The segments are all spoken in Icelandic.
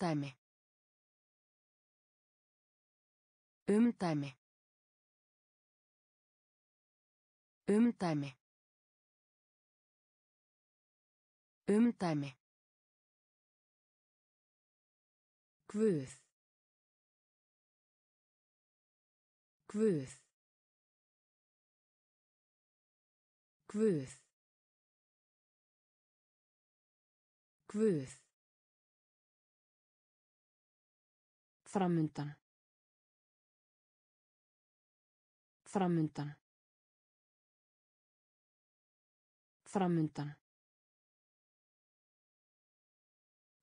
Umdæmi. Umdæmi. Umdæmi. Umdæmi. Guð. Guð. Guð. Guð. Framundan. Framundan. Framundan.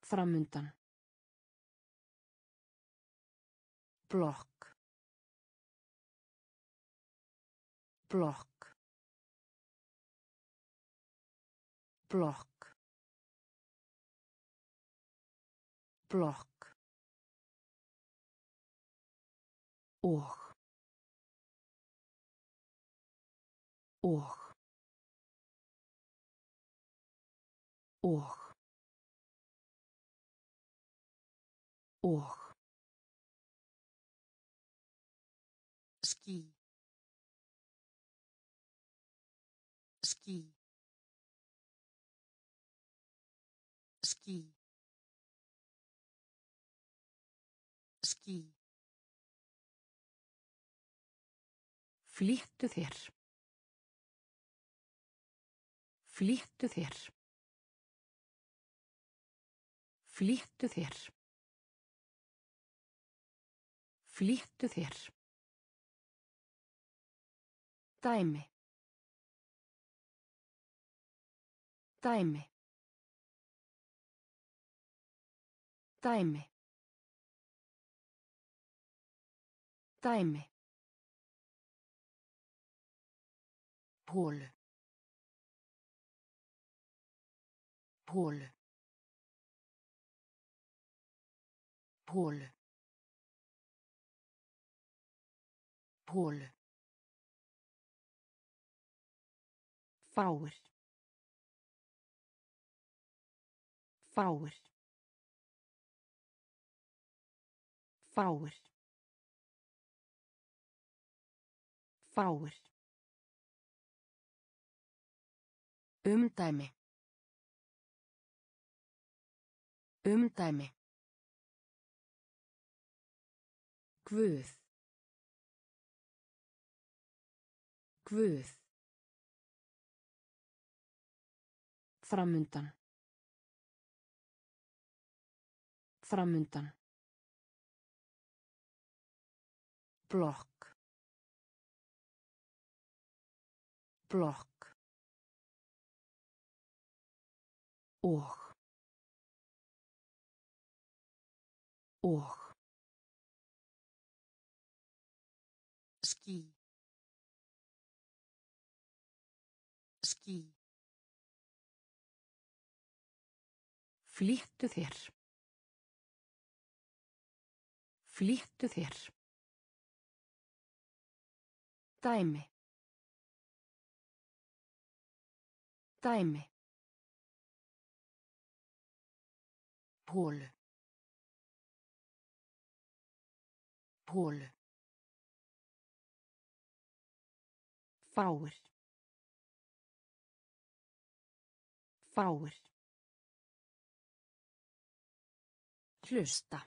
Framundan. blokk blokk blokk blokk og. Og. Og. Og Flýttu þér. Flýttu þér. Flýttu þér. Flýttu þér. Dæmi. Dæmi. Dæmi. Dæmi. Hólu. Hólu. Hólu. Hólu. Fáir. Fáir. Fáir. Fáir. Umdæmi. Umdæmi. Guð. Guð. Framundan. Framundan. Blokk. Blokk. Og og ský ský Flýttu þér. Flýttu þér. Dæmi. Dæmi. Hólu. Hólu. Fáir. Fáir. Hlusta.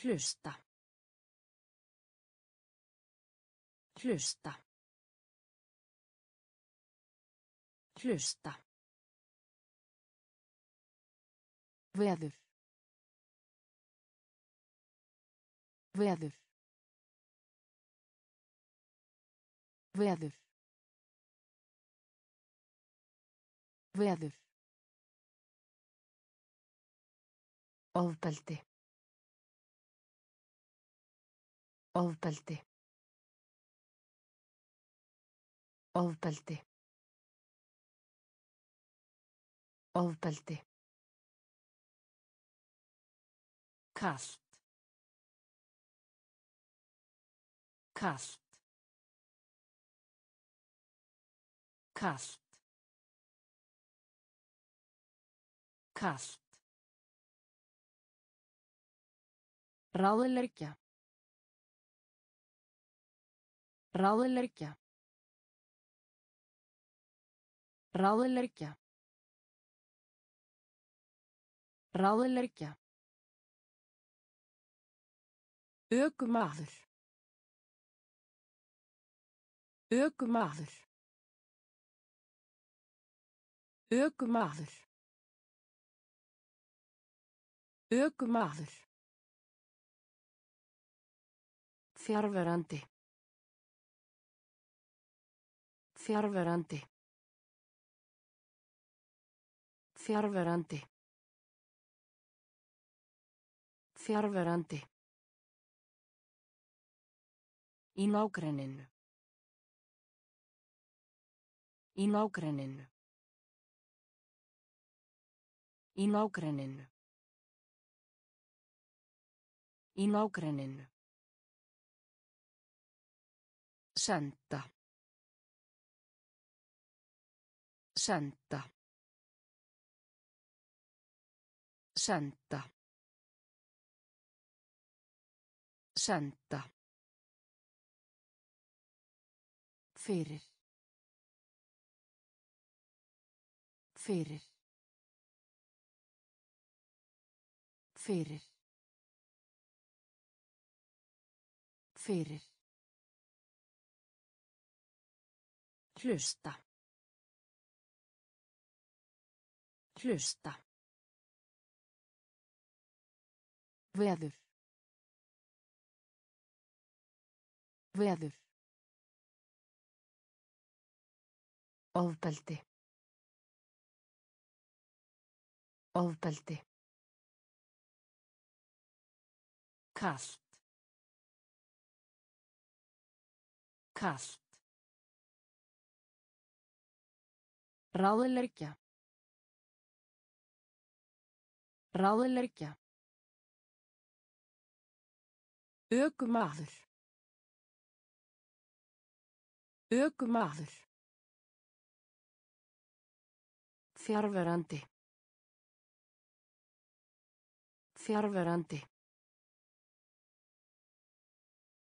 Hlusta. Hlusta. Hlusta. Veður. Veður. Veður. Veður. Ofbeldi. Ofbeldi. Ofbeldi. Ofbeldi. Kalt. Kalt. Kalt. Kast. Ráðleggja. Ráðleggja. Ráðleggja. Ráðleggja. Ökumaður. Ökumaður. Ökumaður. Ökumaður. Fjárverandi. Fjárverandi. Fjárverandi. Fjárverandi. Í nágrenninu. Í nágrenninu. Í nágrenninu. Í nágrenninu. Senda. Senda. Senda. Senda. Fyrir. Fyrir. Fyrir. Fyrir. Hlusta. Hlusta. Veður. Veður. Ofbeldi. Ofbeldi. Kast. Kast. Ráðleggja. Ráðleggja. Ökumaður. Ökumaður. Fjárverandi. Fjárverandi.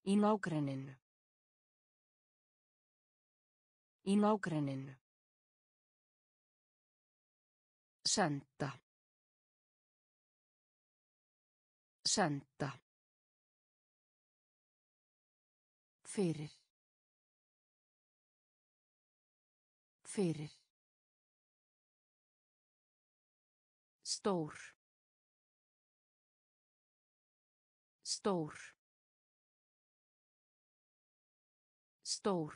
Í nágrenninu. Í nágrenninu. Senda. Senda. Fyrir. Fyrir. Stór. Stór. Stór.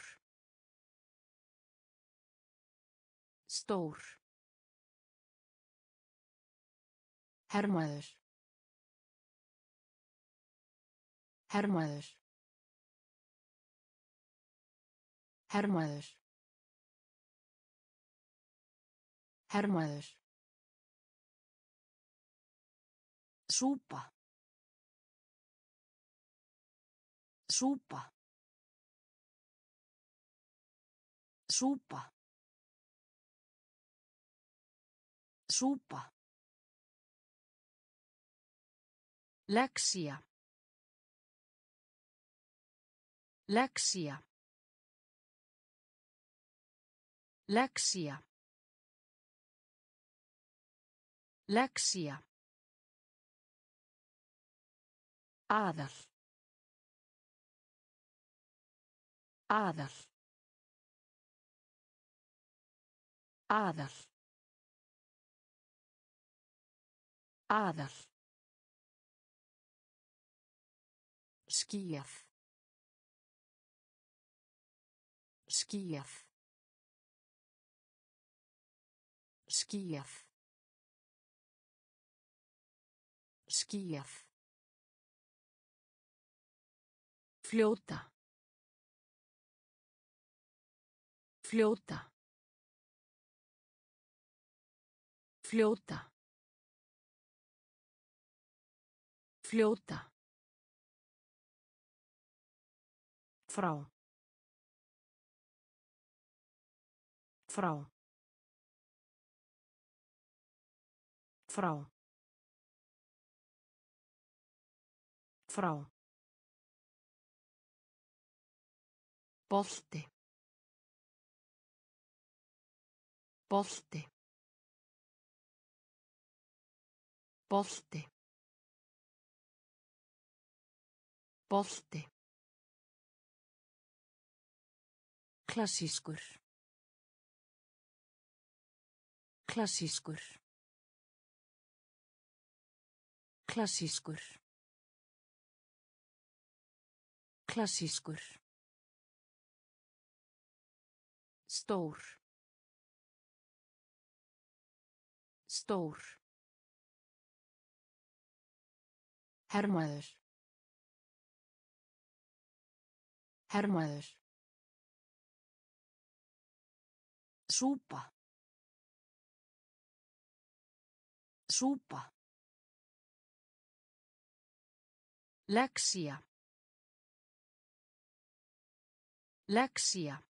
Stór. Hermaður. Hermaður. Hermaður. Hermaður. Súpa. Súpa. Súpa. Súpa. Lexía. Lexía. Lexía. Lexía. Aðal. Aðal. Aðal. Aðal. Skýjað. Skýjað. Skýjað. Skýjað. Fljóta. Fljóta. Fljóta. Fljóta. Frá. Frá. Frá. Frá. Bolti. Bolti. Bolti. Bolti. Klassískur. Klassískur. Klassískur. Klassískur. Stór. Stór. Hermaður. Hermaður. Súpa. Súpa. Lexía. Lexía.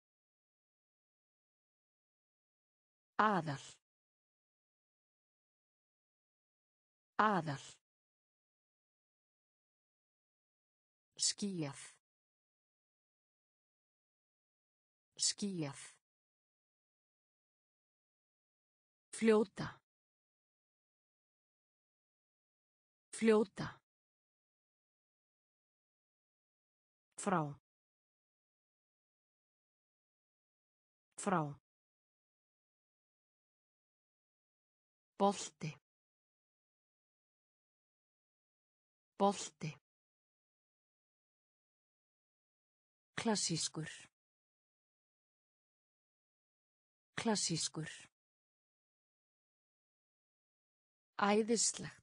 Aðal. Aðal. Skýjað. Skýjað. Fljóta. Fljóta. Frá. Frá. Bolti. Bolti. Klassískur. Klassískur. Æðislegt.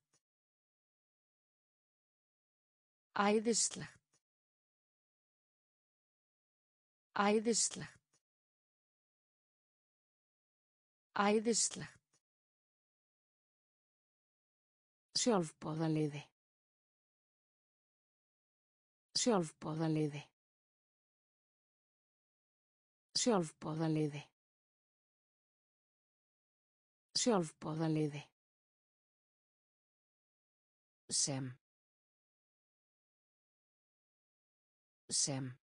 Æðislegt. Æðislegt. Æðislegt. Sjálfboðaliði. Sjálfboðaliði. Sjálfboðaliði. Sjálfboðaliði. Sem. Sem.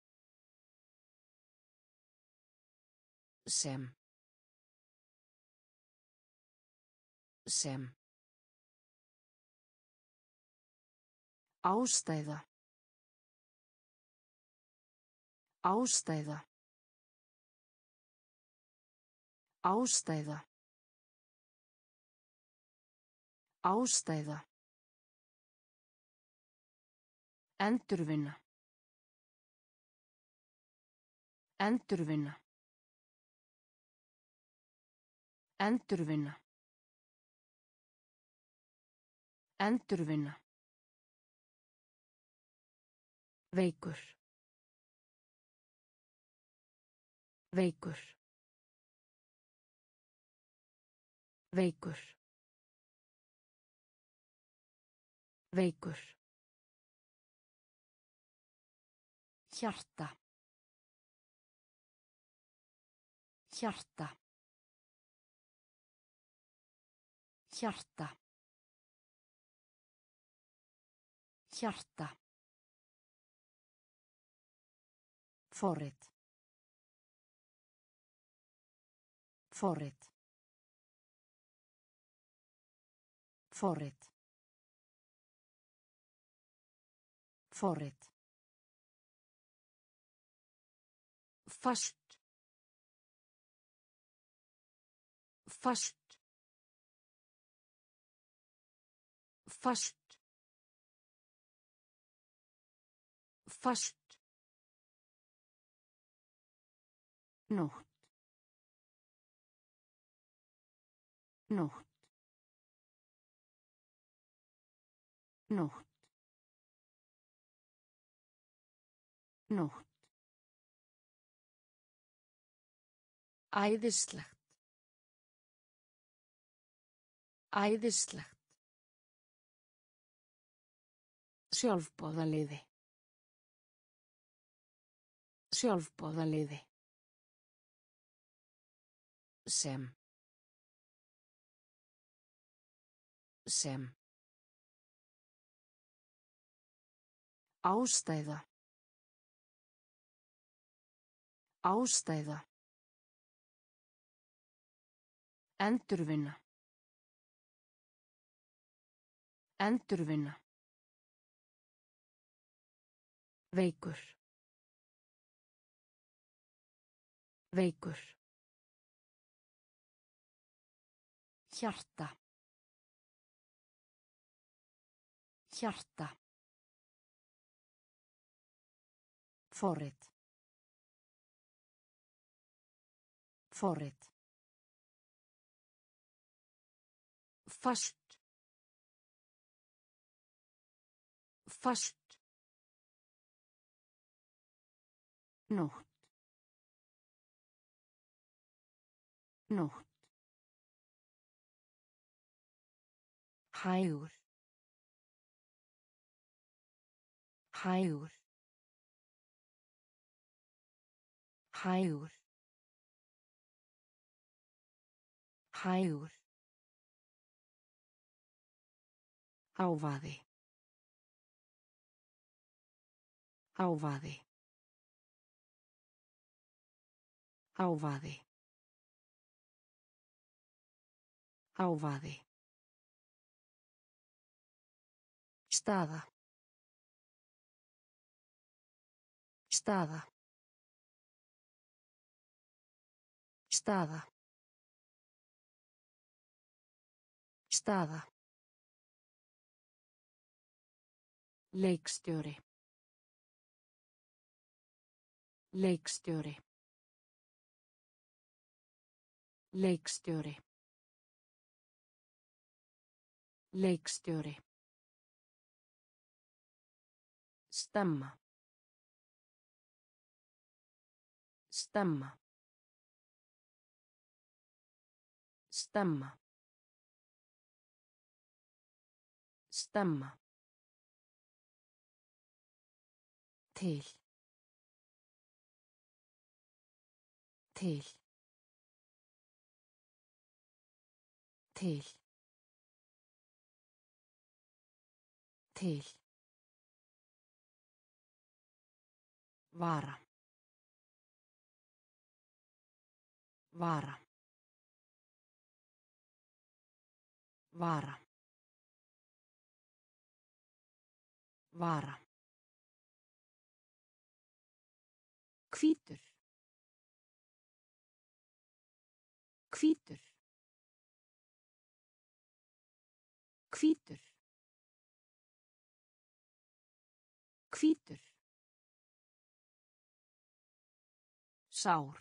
Sem. Sem. Ástæða. Ástæða. Ástæða. Ástæða. Endurvinna. Endurvinna. Endurvinna. Endurvinna. Veikur. Veikur. Veikur. Veikur. Hjarta. Hjarta. Hjarta. Hjarta. Forrit. Forrit. Forrit. Forrit. Fast. Fast. Fast. Fast. Nótt. Nótt. Nótt. Nótt. Æðislegt. Æðislegt. Sjálfboðaliði. Sjálfboðaliði. Sem. sem Ástæða. Ástæða. Endurvinna. Endurvinna. Veikur. Veikur. Hjarta. Hjarta. Forrit. Forrit. Fast. Fast. Nótt. Nótt. Hægur. Hægur. Hægur. Hægur. Hávaði. Hávaði. Hávaði. Hávaði. Staða. Staða. Staða. Staða. Leikstjóri. Leikstjóri. Leikstjóri. Leikstjóri. Stemma. Stemma. Stemma. Stemma. Til. Til. Til. Til. Vara. Vara. Vara. Vara. Hvítur. Hvítur. Hvítur. Hvítur. Sár.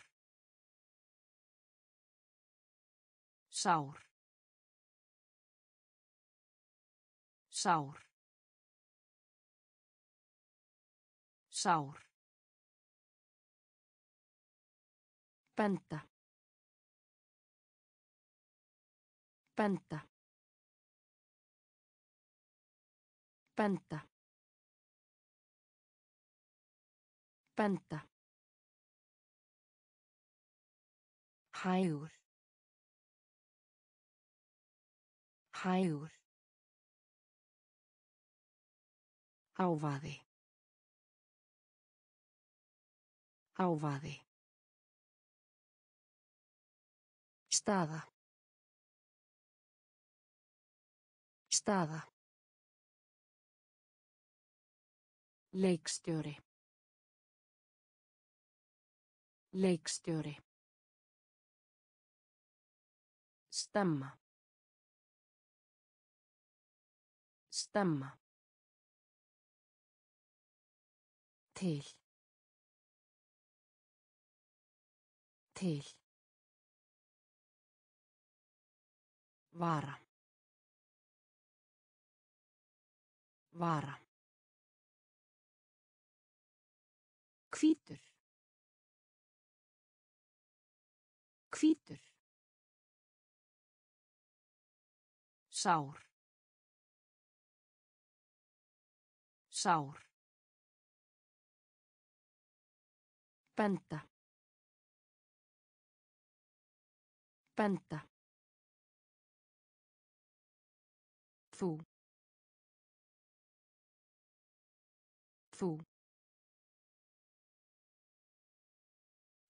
Sár. Sár. Sár. Benda. Benda. Benda. Benda. Hægur. Hægur. Hávaði. Hávaði. Staða. Staða. Leikstjóri. Leikstjóri. Stemma. Stemma. Til. Til. Vara. Vara. Hvítur. Hvítur. Sár. Sár. Benda. Benda. Þú. Þú.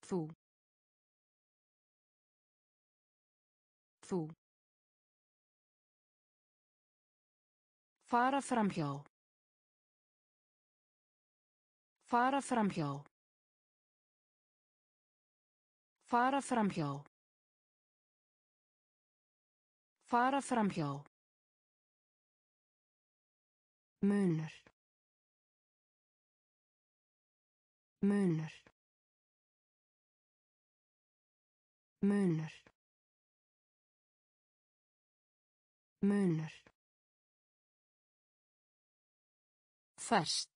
Þú. Þú. Fara framhjá. Fara framhjá. Fara framhjá. Fara framhjá. Munur. Munur. Munur. Munur. Fast.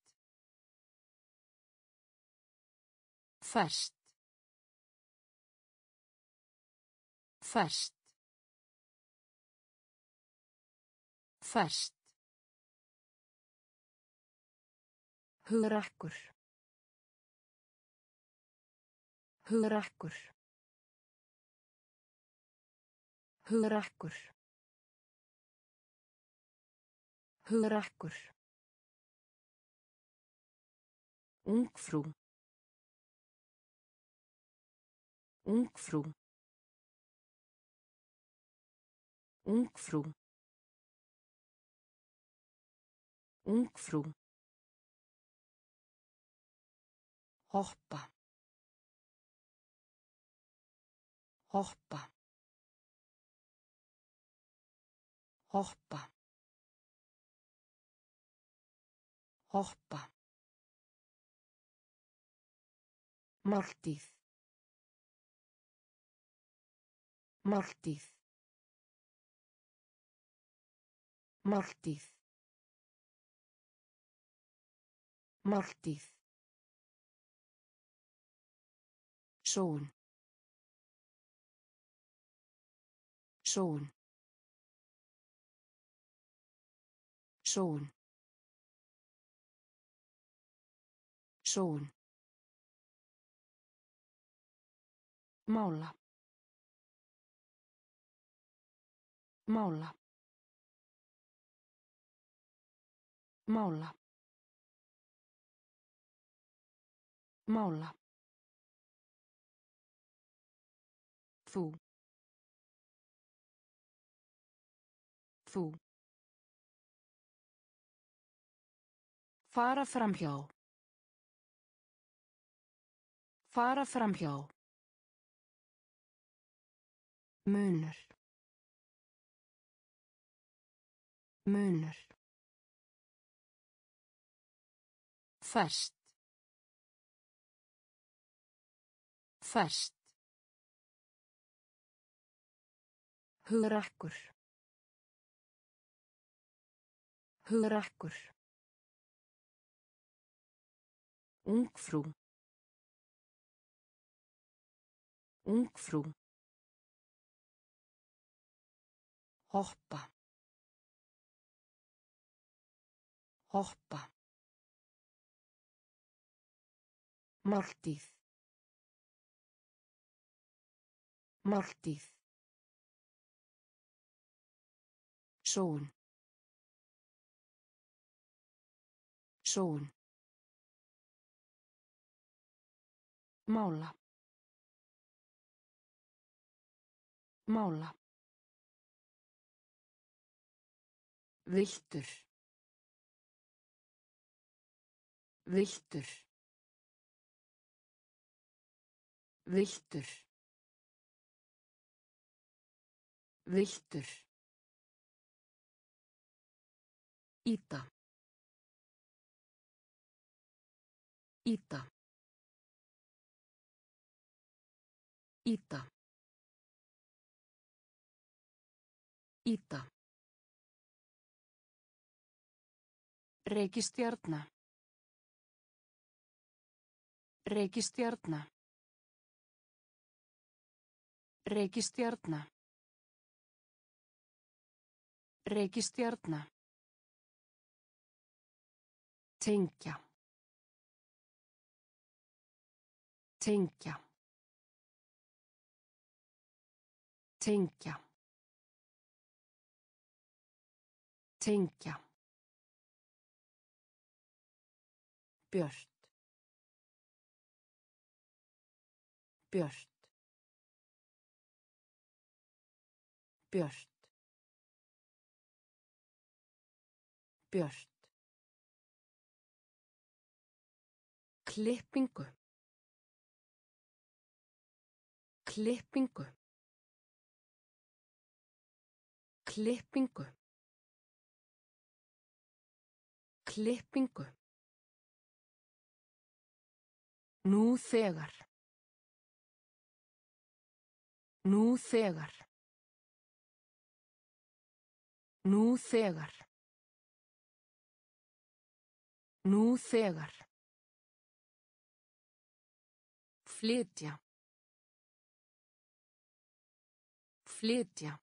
Fast. Fast. Fast. Hugrakkur. Hugrakkur. Hugrakkur. Hugrakkur. Ungfrú. Ungfrú. Ungfrú. Ungfrú. Hoppa. Hoppa. Hoppa. Hoppa. Máltíð. Máltíð. Máltíð. Máltíð. Sól. Sól. Sól. Sól. Mála. Mála. Mála. Mála. Þú. Þú. Fara framhjá. Fara framhjá. Munur. Munur. Fast. Fast. Hugrakkur. Hugrakkur. Ungfrú. Ungfrú. Hoppa. Hoppa. Máltíð. Máltíð. Sól. Sól. Mála. Mála. Viltur. Viltur. Viltur. Viltur. Íta. Íta. Íta. Íta. Reykistjarna. Reykistjarna. Reykistjarna. Reykistjarna. Tengja. Tengja. Tengja. Tengja. Björt. Björt. Björt. Björt. Klippingu. Klippingu. Klippingu. Klippingu. Nú þegar. Nú þegar. Nú þegar. Nú þegar. Flytja. Flytja.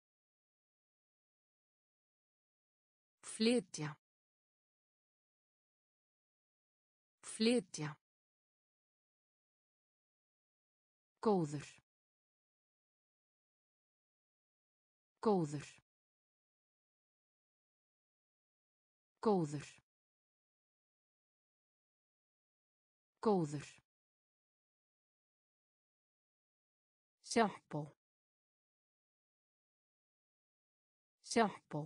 Flytja. Flytja. Góður. Góður. Góður. Góður. Sjampó. Sjampó.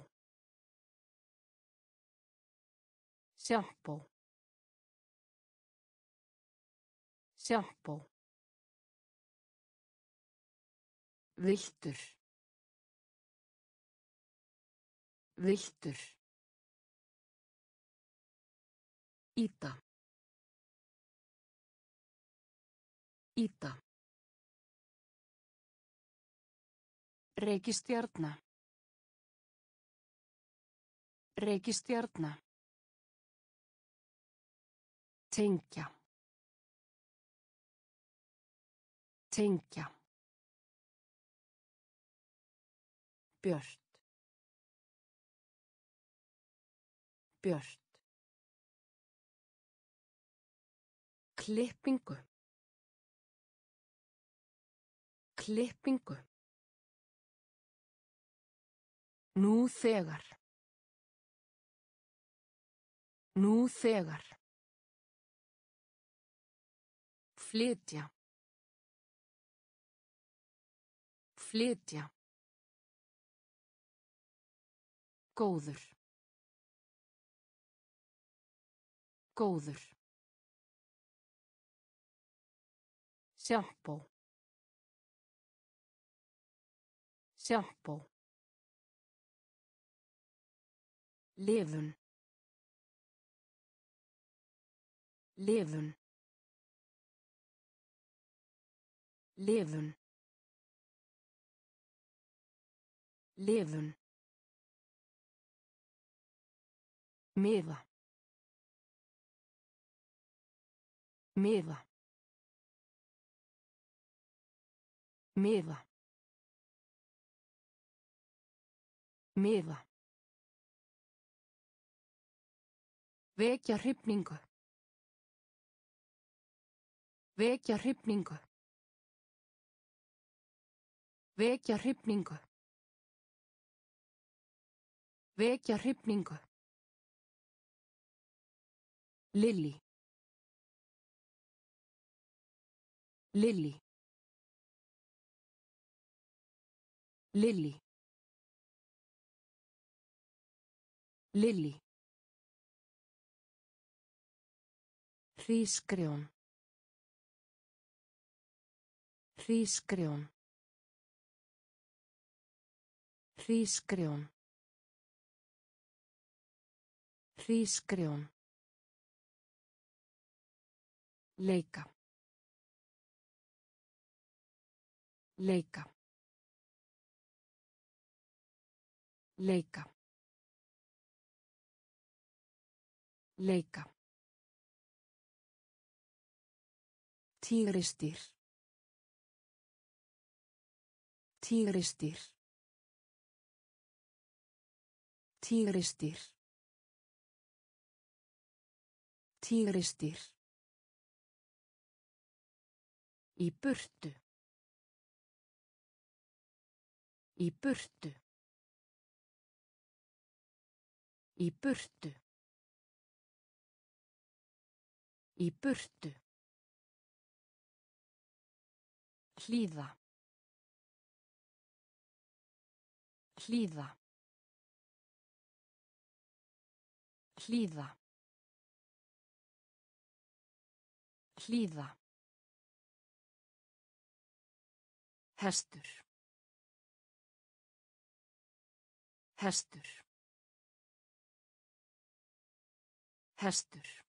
Sjampó. Sjampó. Viltur. Viltur. Íta. Íta. Reykistjarna. Reykistjarna. Tengja. Tengja. Björt. Björt. Klippingu. Klippingu. Nú þegar. Nú þegar. Flytja. Flytja. Góður. Góður. Sjampó. Sjampó. Lifun. Lifun. Lifun. Lifun. Miða. Miða. Miða. Miða. Vekja hrifningu. Vekja hrifningu. Vekja hrifningu. Vekja hrifningu. Lilli. Lilli. Lilli. Lilli. Hrísgrjón. Hrísgrjón. Hrísgrjón. Hrísgrjón. Leika. Leika. Leika. Leika. Tígrisdýr. Tígrisdýr. Tígrisdýr. Tígrisdýr. Í burtu. Í burtu. Í burtu. Í burtu. Hlýða. Hlýða. Hlýða. Hlýða. Hestur. Hestur. Hestur.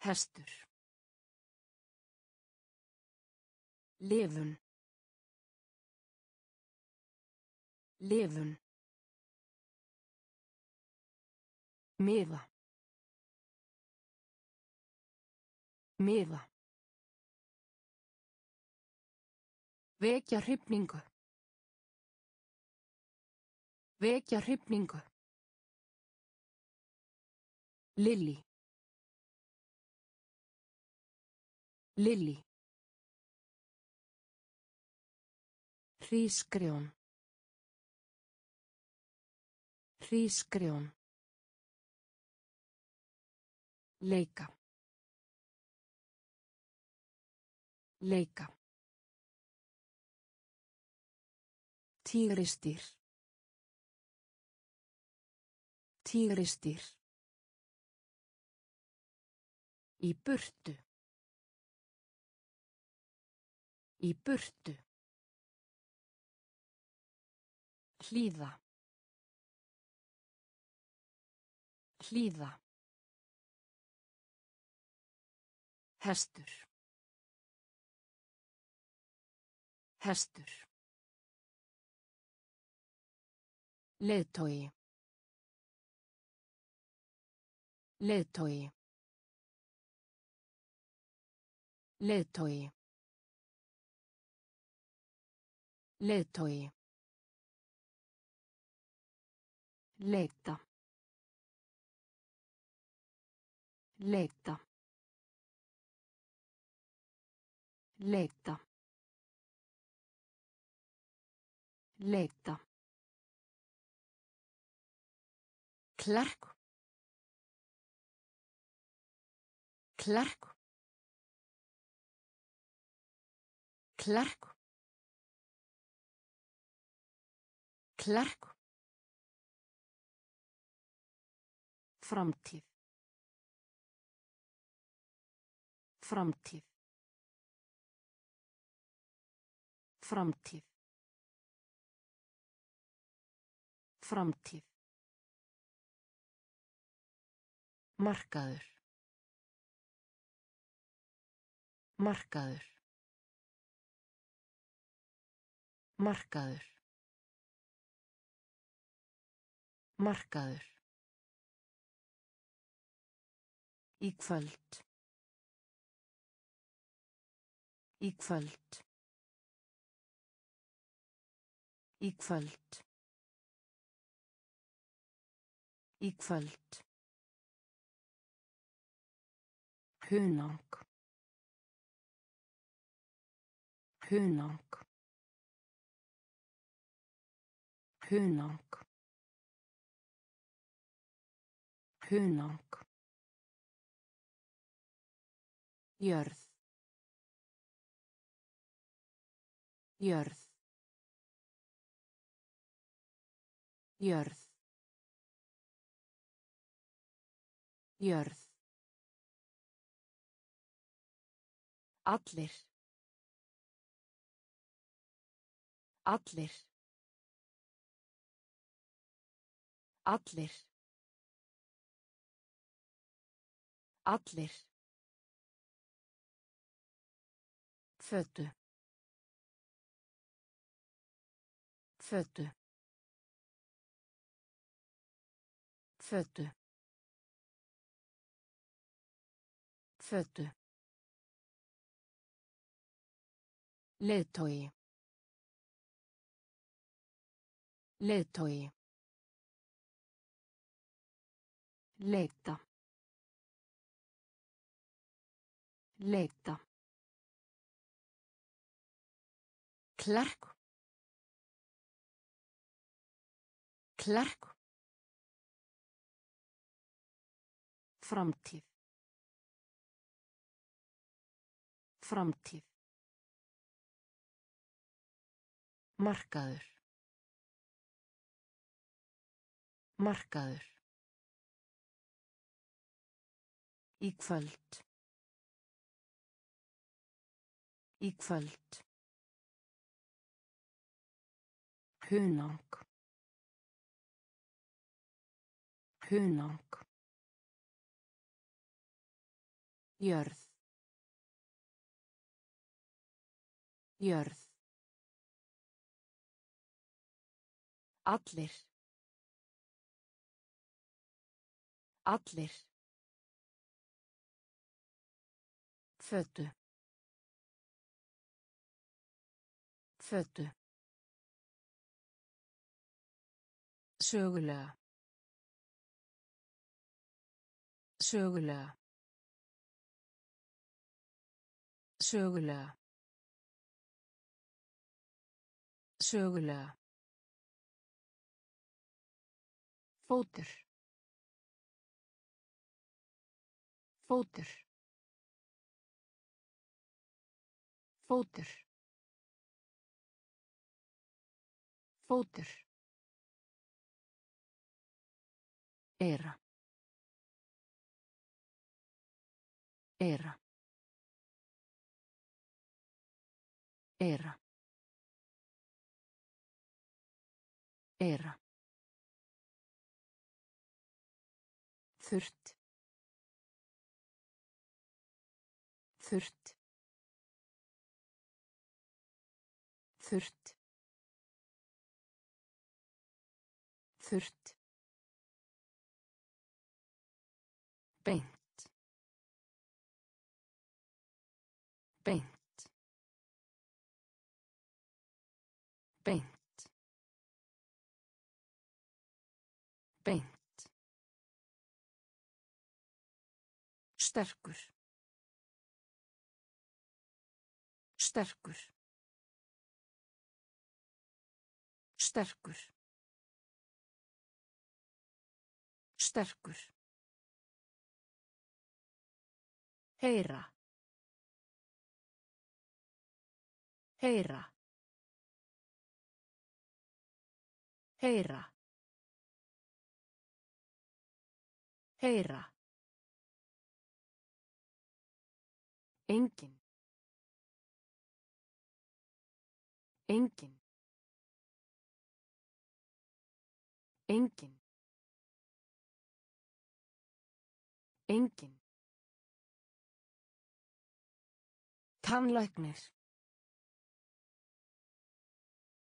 Hestur. Lifun. Lifun. Miða. Miða. Vekja hrifningu. Vekja hrifningu. Lilli. Lilli. Hrísgrjón. Hrísgrjón. Leika. Leika. Tígrisdýr. Tígrisdýr. Í burtu. Í burtu. Hlýða. Hlýða. Hestur. Hestur. Leiðtogi. Leiðtogi. Leiðtogi. Leiðtogi. Leita. Leita. Leita. Leita. Klerk. Klerk. Klerk. Klerk. Framtíð. Framtíð. Framtíð. Framtíð. Markaður. Markaður. Markaður. Markaður. Í kvöld. Í kvöld. Í kvöld. Í kvöld. Hunang. Hunang. Hunang. Hunang. Jörð. Jörð. Jörð. Jörð. Allir. Allir. Allir. Allir. Fötu. Fötu. Fötu. Fötu. Leiðtogi. Leiðtogi. Leita. Leita. Klerk. Klerk. Framtíð. Framtíð. Markaður. Markaður. Í kvöld. Í kvöld. Hunang. Hunang. Jörð. Jörð. Allir. Allir. Fötu. Fötu. Sögulega. Sögulega. Sögulega. Sögulega. Fótur. Fótur. Fótur. Fótur. Era. Era. Era. Era. Þurrt. Þurrt. Þurrt. Þurrt. Beint. Beint. Beint. Beint. Sterkur. Sterkur. Sterkur. Sterkur. Heyra. Heyra. Heyra. Heyra. Engin. Engin. Engin. Engin. Tannlæknir.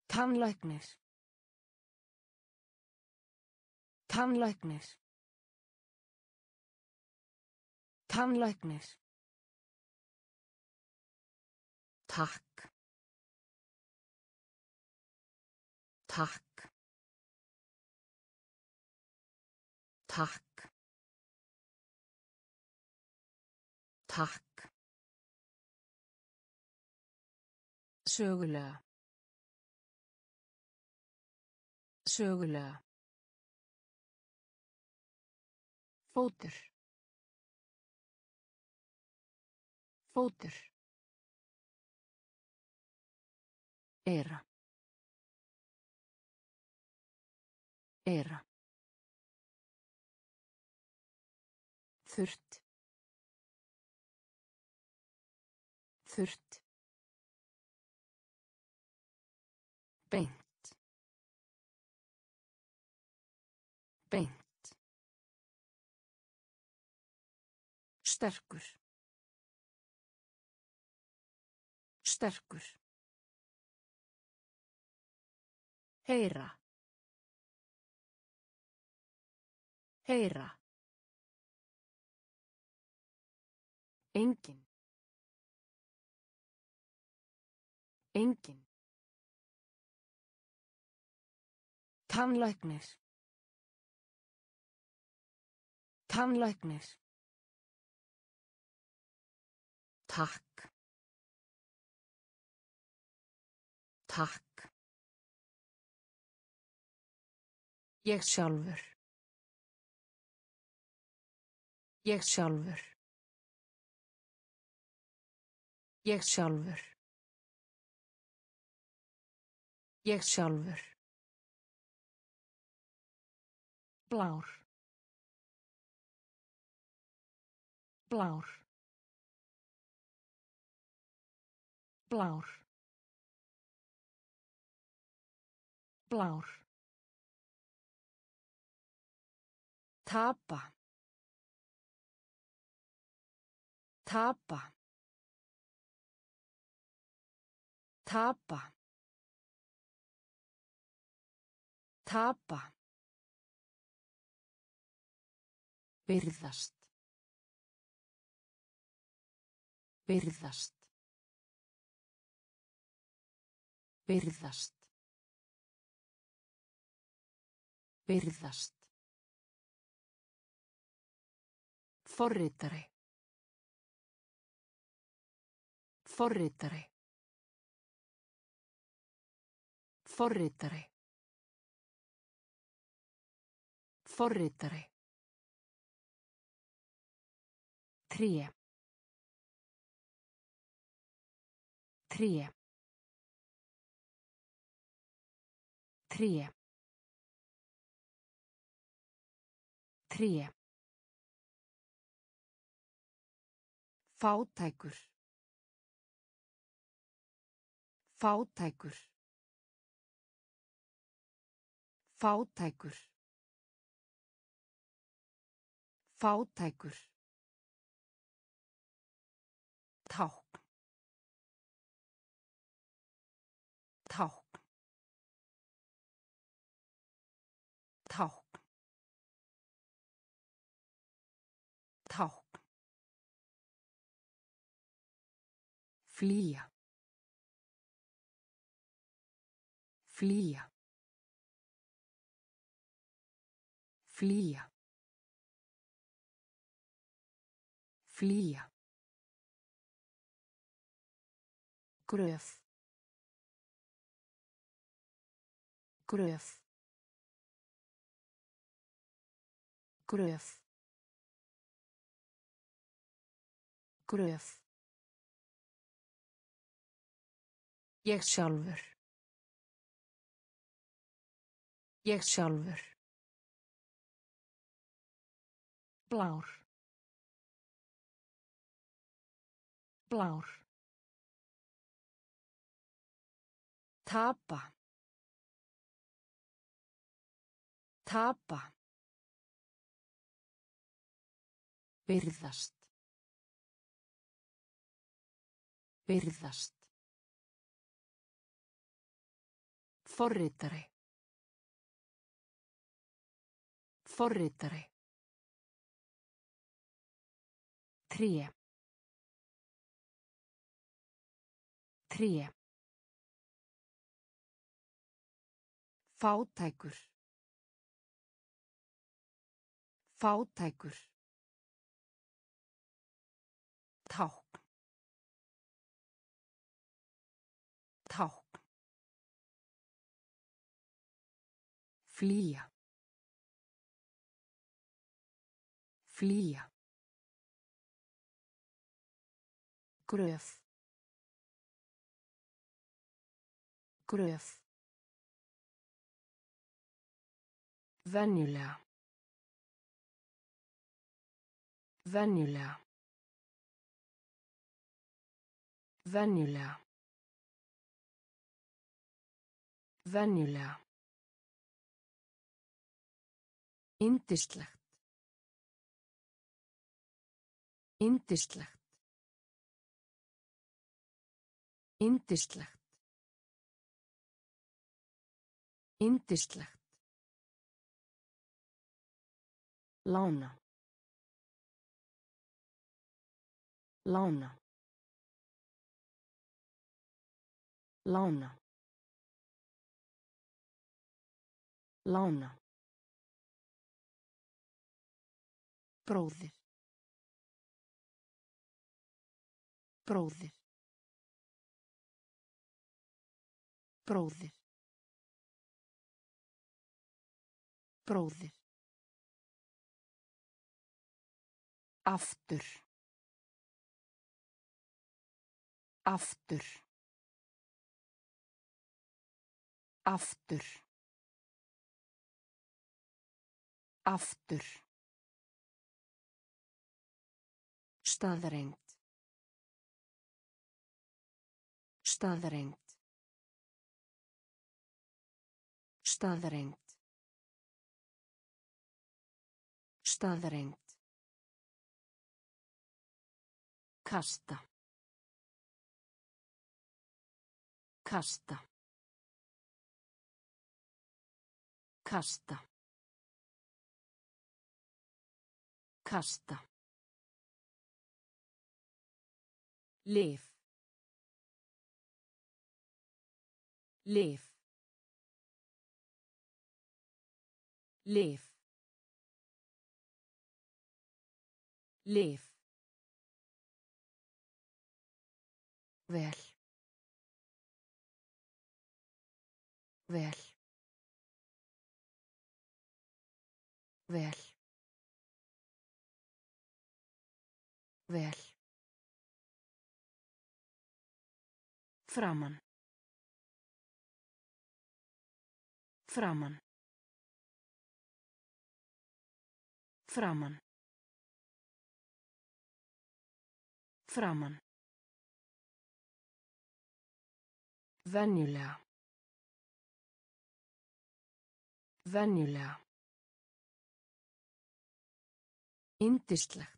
Tannlæknir. Tannlæknir. Tannlæknir. Takk. Takk. Takk. Takk. Sögulega. Sögulega. Fótur. Fótur. Era. Era. Þurrt. Þurrt. Beint. Beint. Sterkur. Sterkur. Heyra. Heyra. Engin. Engin. Tannlæknir. Tannlæknir. Takk. Takk. Ég sjálfur. Ég sjálfur. Ég sjálfur. Ég sjálfur. Blár. Blár. Blár. Blár. Tapa. Tapa. Tapa. Tapa. Virðast. Virðast. Virðast. Virðast. Forritari. Forritari. Forritari. Forritari. Tré. Tré. Tré. Tré. Fátækur. Fátækur. Fátækur. Fátækur. Tákn. Flýja. Flýja. Flýja. Flýja. Gröf. Gröf. Gröf. Gröf. Ég sjálfur. Ég sjálfur. Blár. Blár. Tapa. Tapa. Virðast. Virðast. Forritari. Forritari. Tré. Tré. Fátækur. Fátækur. Tákn. Flýja. Flýja. Gröf. Gröf. Venjulega. Venjulega. Venjulega. Venjulega. Yndislegt. Yndislegt. Yndislegt. Yndislegt. Lána. Lána. Lána. Lána. Bróðir. Bróðir. Bróðir. Bróðir. Aftur. Aftur. Aftur. Aftur. Staðreind. Staðreind. Staðreind. Staðreind. Kasta. Kasta. Kasta. Kasta. Lif. Lif. Lif. Lif. Vel. Vel. Vel. Vel. Framan. Framan. Framan. Framan. Venjulega. Venjulega. Yndislegt.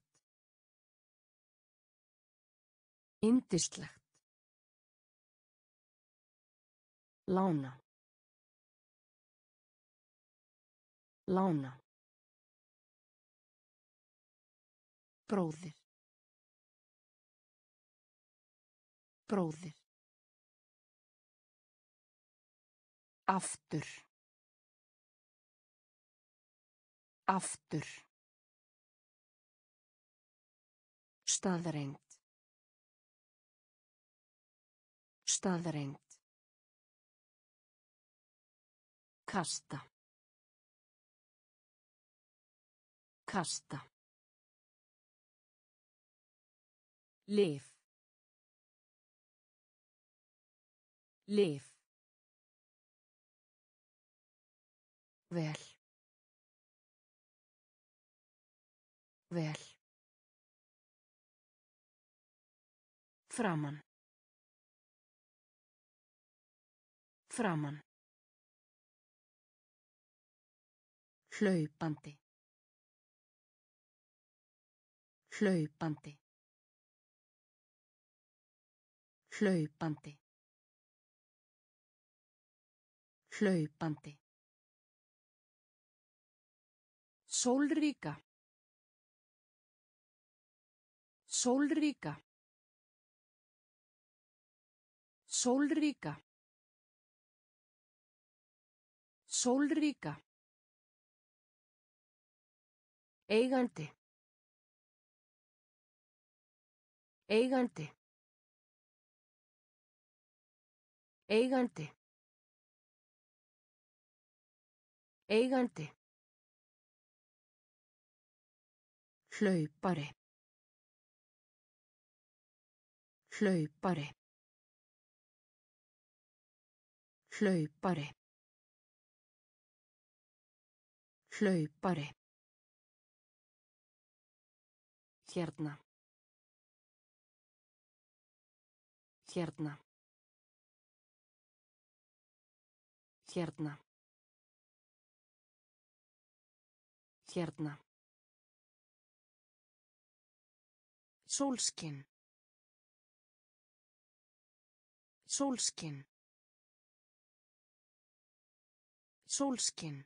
Yndislegt. Lána. Lána. Bróðir. Bróðir. Aftur. Aftur. Staðreind. Staðreind. Kasta. Kasta. Lif. Lif. Vel. Vel. Framan. Framan. Hlaupandi. Hlaupandi. Hlaupandi. Hlaupandi. Sólríka. Sólríka. Sólríka. Sólríka. Eigandi. Eigandi. Eigandi. Eigandi. Hlaupari. Hlaupari. Hlaupari. Hlaupari. Hérna. Hérna. Hérna. Hérna. Sólskin. Sólskin. Sólskin.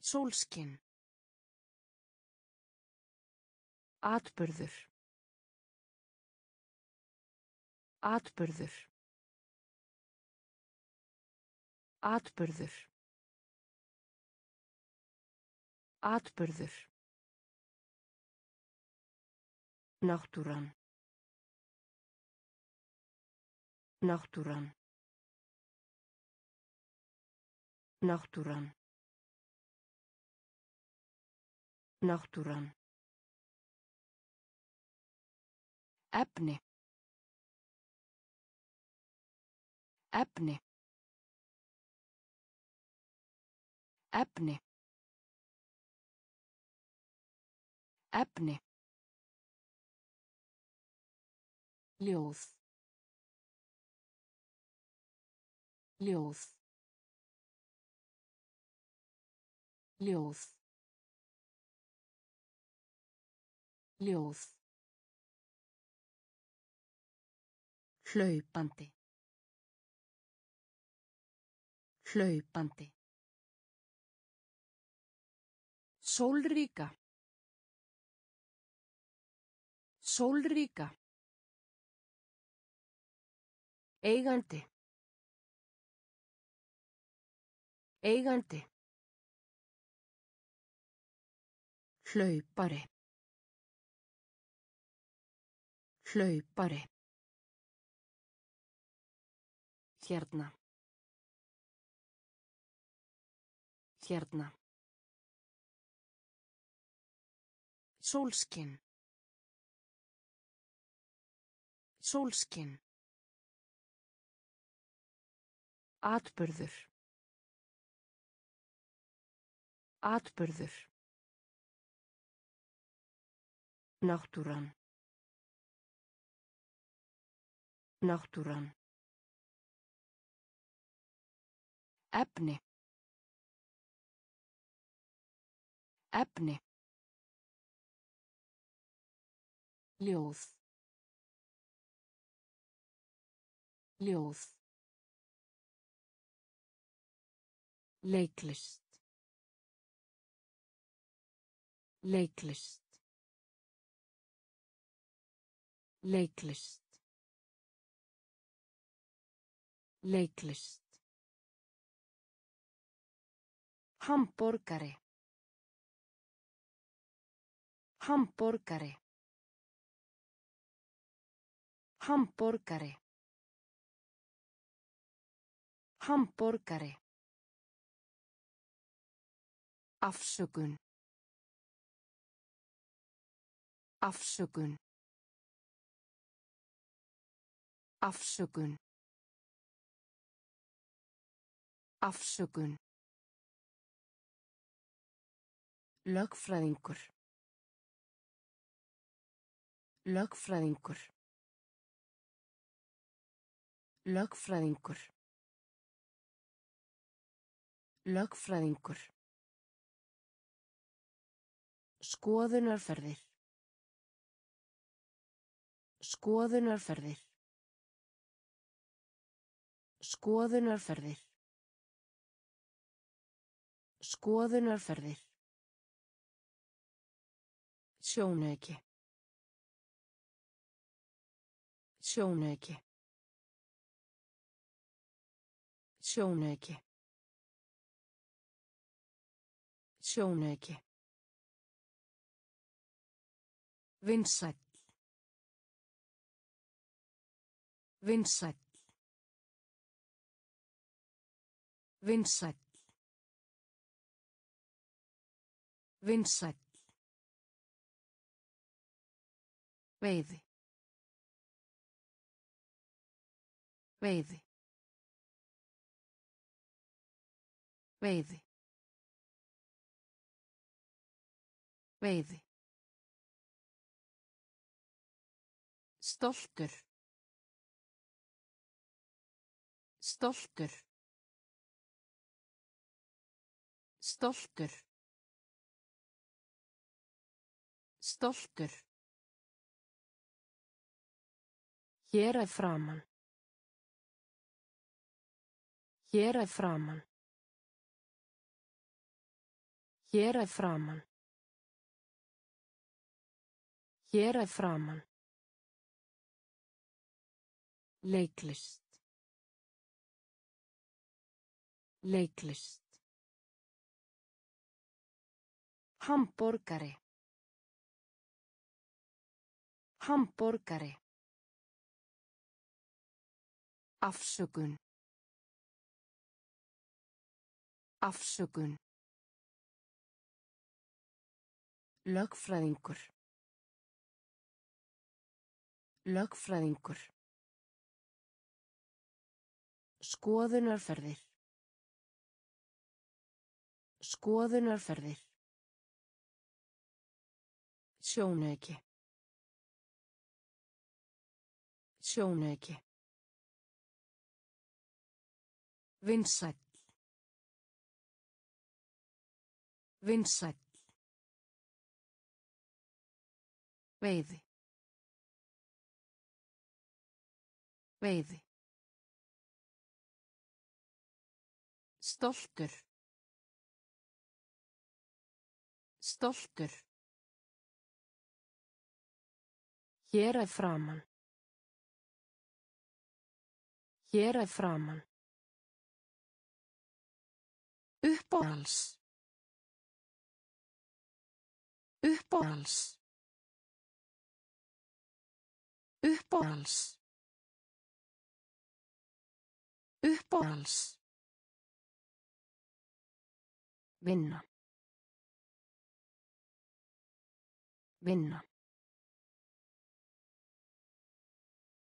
Sólskin. Atburður. Atburður. Atburður. Atburður. Náttúran. Náttúran. Náttúran. Náttúran. Efni. Efni. Efni. Efni. Ljóð. Ljóð. Ljóð. Ljóð. Hlaupandi. Hlaupandi. Sólríka. Sólríka. Eigandi. Eigandi. Hlaupari. Hlaupari. Hérna. Hérna. Sólskinn. Sólskinn. Atburður. Atburður. Náttúran. Náttúran. Efni. Efni. Ljóð. Ljóð. Leiklist. Leiklist. Leiklist. Leiklist. Hamborgari. Hamborgari. Hamborgari. Hamborgari. Afsökun. Afsökun. Afsökun. Afsökun. Lögfræðingur. Lögfræðingur. Lögfræðingur. Lögfræðingur. Skoðunarferðir. Skoðunarferðir. Skoðunarferðir. Skoðunarferðir. Sjónauki. Sjónauki. Sjónauki. Sjónauki. Vinsæll. Vinsæll. Vinsæll. Vinsæll. Veiði. Veiði. Veiði. Veiði. Stoltur. Stoltur. Stoltur. Stoltur. Hér að framan. Hér að framan. Hér að framan. Hér að framan. Leiklist. Leiklist. Hamborgari. Hamborgari. Afsökun. Afsökun. Lögfræðingur. Lögfræðingur. Skoðunarferðir. Skoðunarferðir. Sjónauki. Sjónauki. Vinsæll. Vinsæll. Veiði. Veiði. Stoltur. Stoltur. Hér að framann. Hér að framann. Uppáhalds. Uppáhalds. Uppáhalds. Uppáhalds. Vinna. Vinna.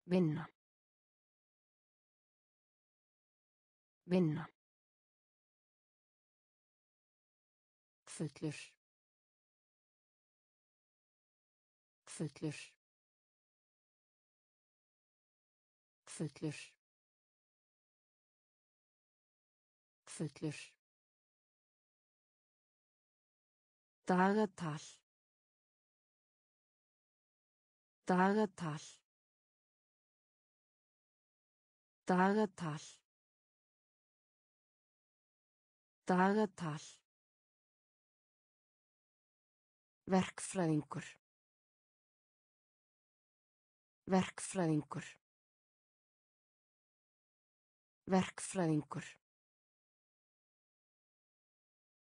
Vinna. Vinna. Fullur. Fullur. Fullur. Fullur. Dagatal. Dagatal. Dagatal. Dagatal. Verkfræðingur. Verkfræðingur. Verkfræðingur.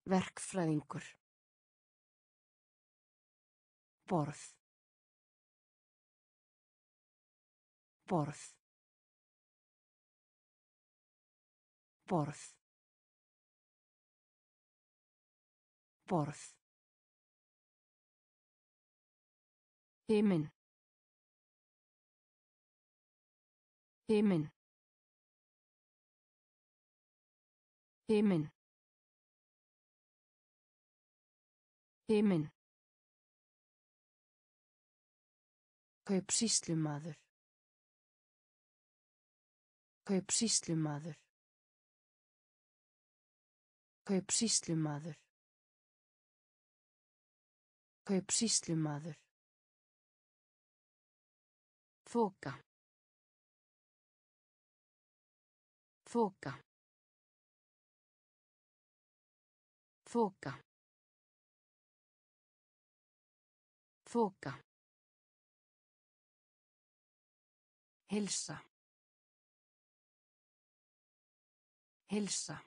Verkfræðingur. Borð. Borð. Borð. Borð. Himinn. Himinn. Himinn. Himinn. Kaupsýslumaður. Kaupsýslumaður. Kaupsýslumaður. Kaupsýslumaður. Fåka. Fåka. Fåka. Fåka. Hälsa. Hälsa.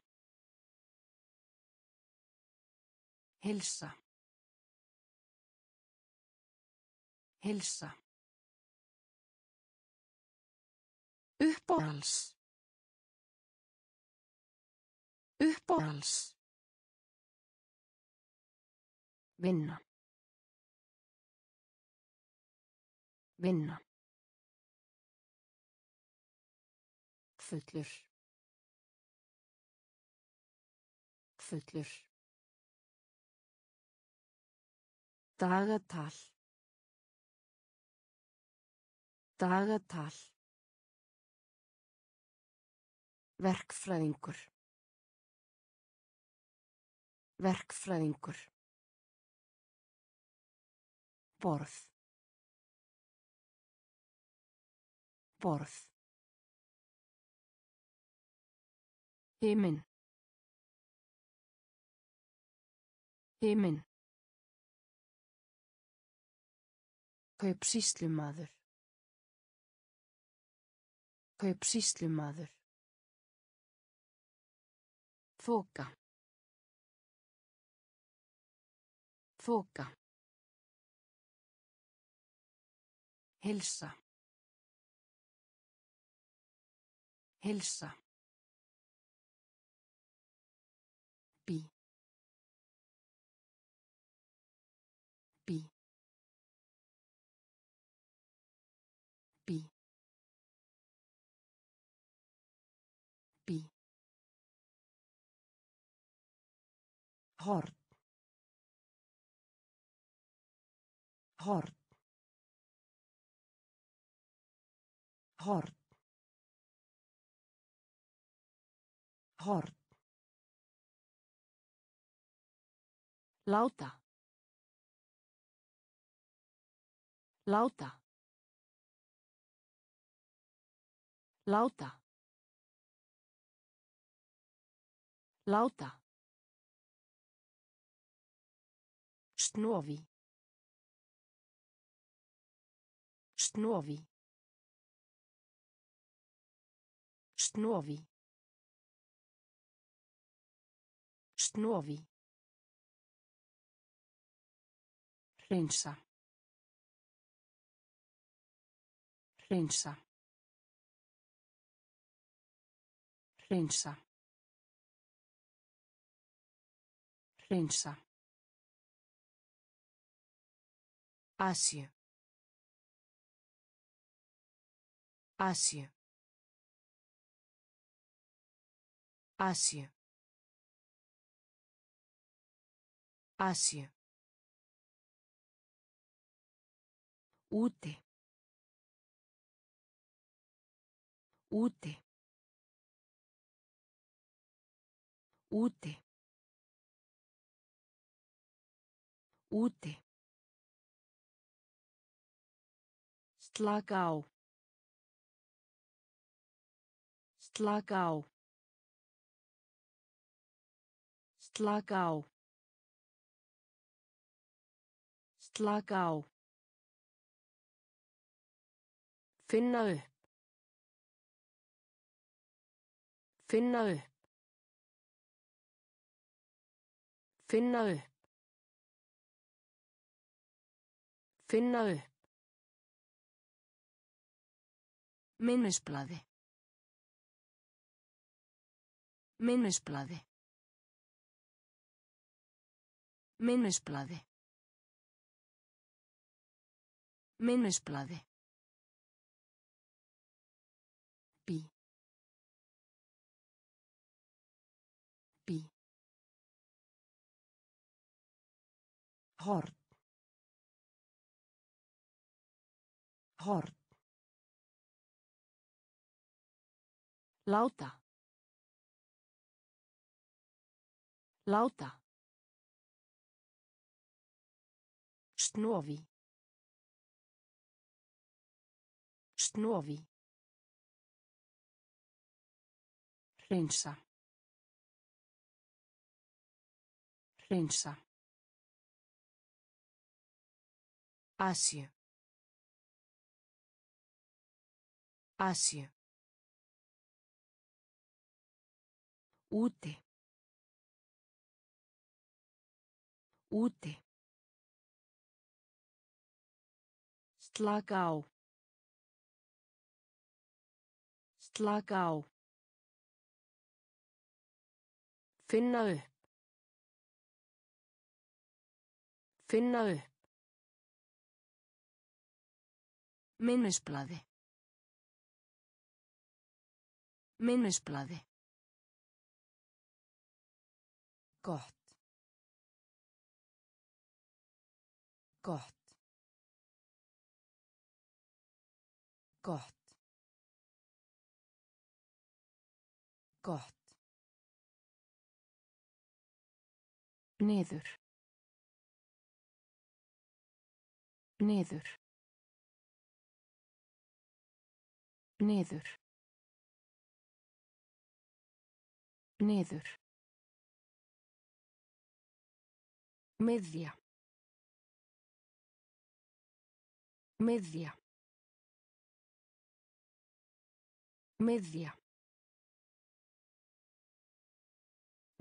Hälsa. Hälsa. Uppáhalds. Uppáhalds. Vinna. Vinna. Fullur. Fullur. Dagatal. Dagatal. Verkfræðingur. Verkfræðingur. Borð. Borð. Himinn. Himinn. Kaupsýslumaður. Kaupsýslumaður. Fåka. Fåka. Hälsa. Hälsa. Horn. Horn. Horn. Horn. Láta. Láta. Láta. Láta. Snovi. Snovi. Snovi. Snovi. Hreinsa. Hreinsa. Hreinsa. Hreinsa. Asju. Asju. Asju. Asju. Úti. Úti. Úti. Úti. Slaka á. Slaka á. Slaka á. Slaka á. Finna upp. Finna upp. Finna upp. Finna upp. Minnisblaði. Minnisblaði. Minnisblaði. Minnisblaði. Bí. Bí. Láta. Láta. Snovi. Snovi. Hreinsa. Hreinsa. Asju. Asju. Úti. Úti. Slaka á. Slaka á. Finna upp. Finna upp. Minnisblaði. Minnisblaði. Gott. Gott. Gott. Gott. Niður. Niður. Niður. Niður. Miðja. Miðja. Miðja.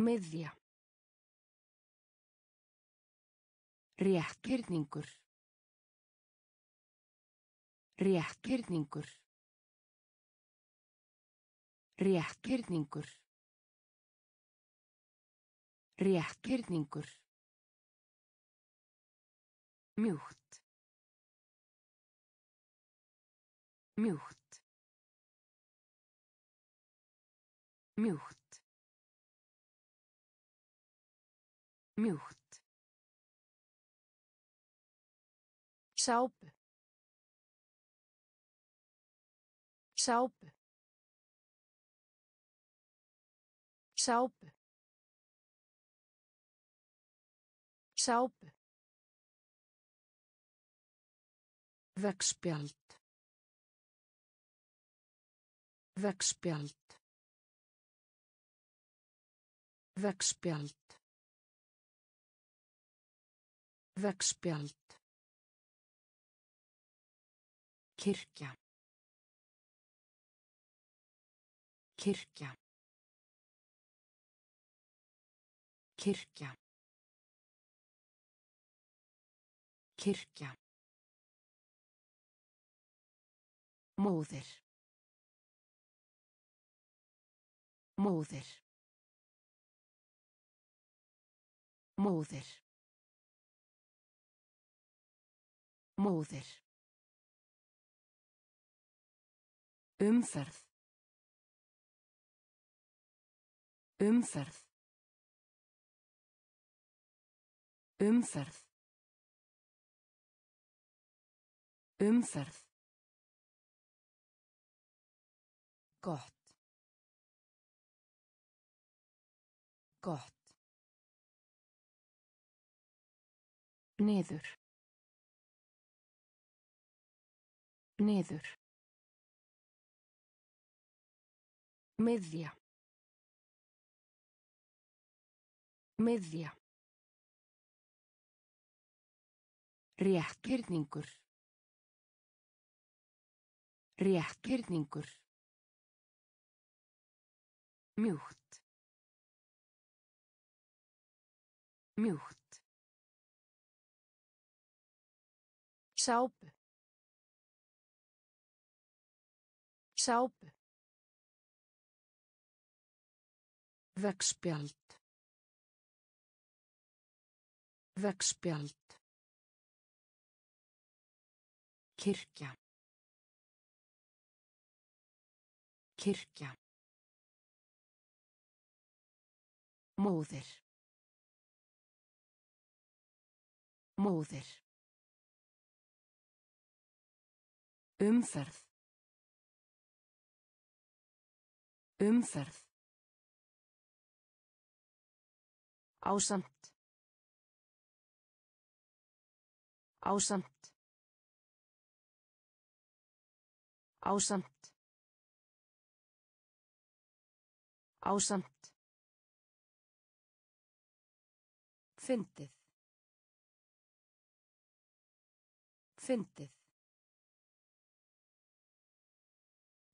Miðja. Rétthyrningur. Rétthyrningur. Rétthyrningur. Rétthyrningur. Mjúkt. Mjúkt. Mjúkt. Mjúkt. sápu sápu sápu sápu Vegspjald. Vegspjald. Vegspjald. Vegspjald. Kirkja. Kirkja. Kirkja. Kirkja. Móðir. Móðir. Móðir. Móðir. Umferð. Umferð. Umferð. Umferð. Gott. Gott. Niður. Niður. Miðja. Miðja. Rétthyrningur. Rétthyrningur. Mjúkt. Mjúkt. sápu sápu Vegspjald. Vegspjald. Kirkja. Kirkja. Móðir. Móðir. Umferð. Umferð. ásamt ásamt ásamt ásamt Fyndið. Fyndið.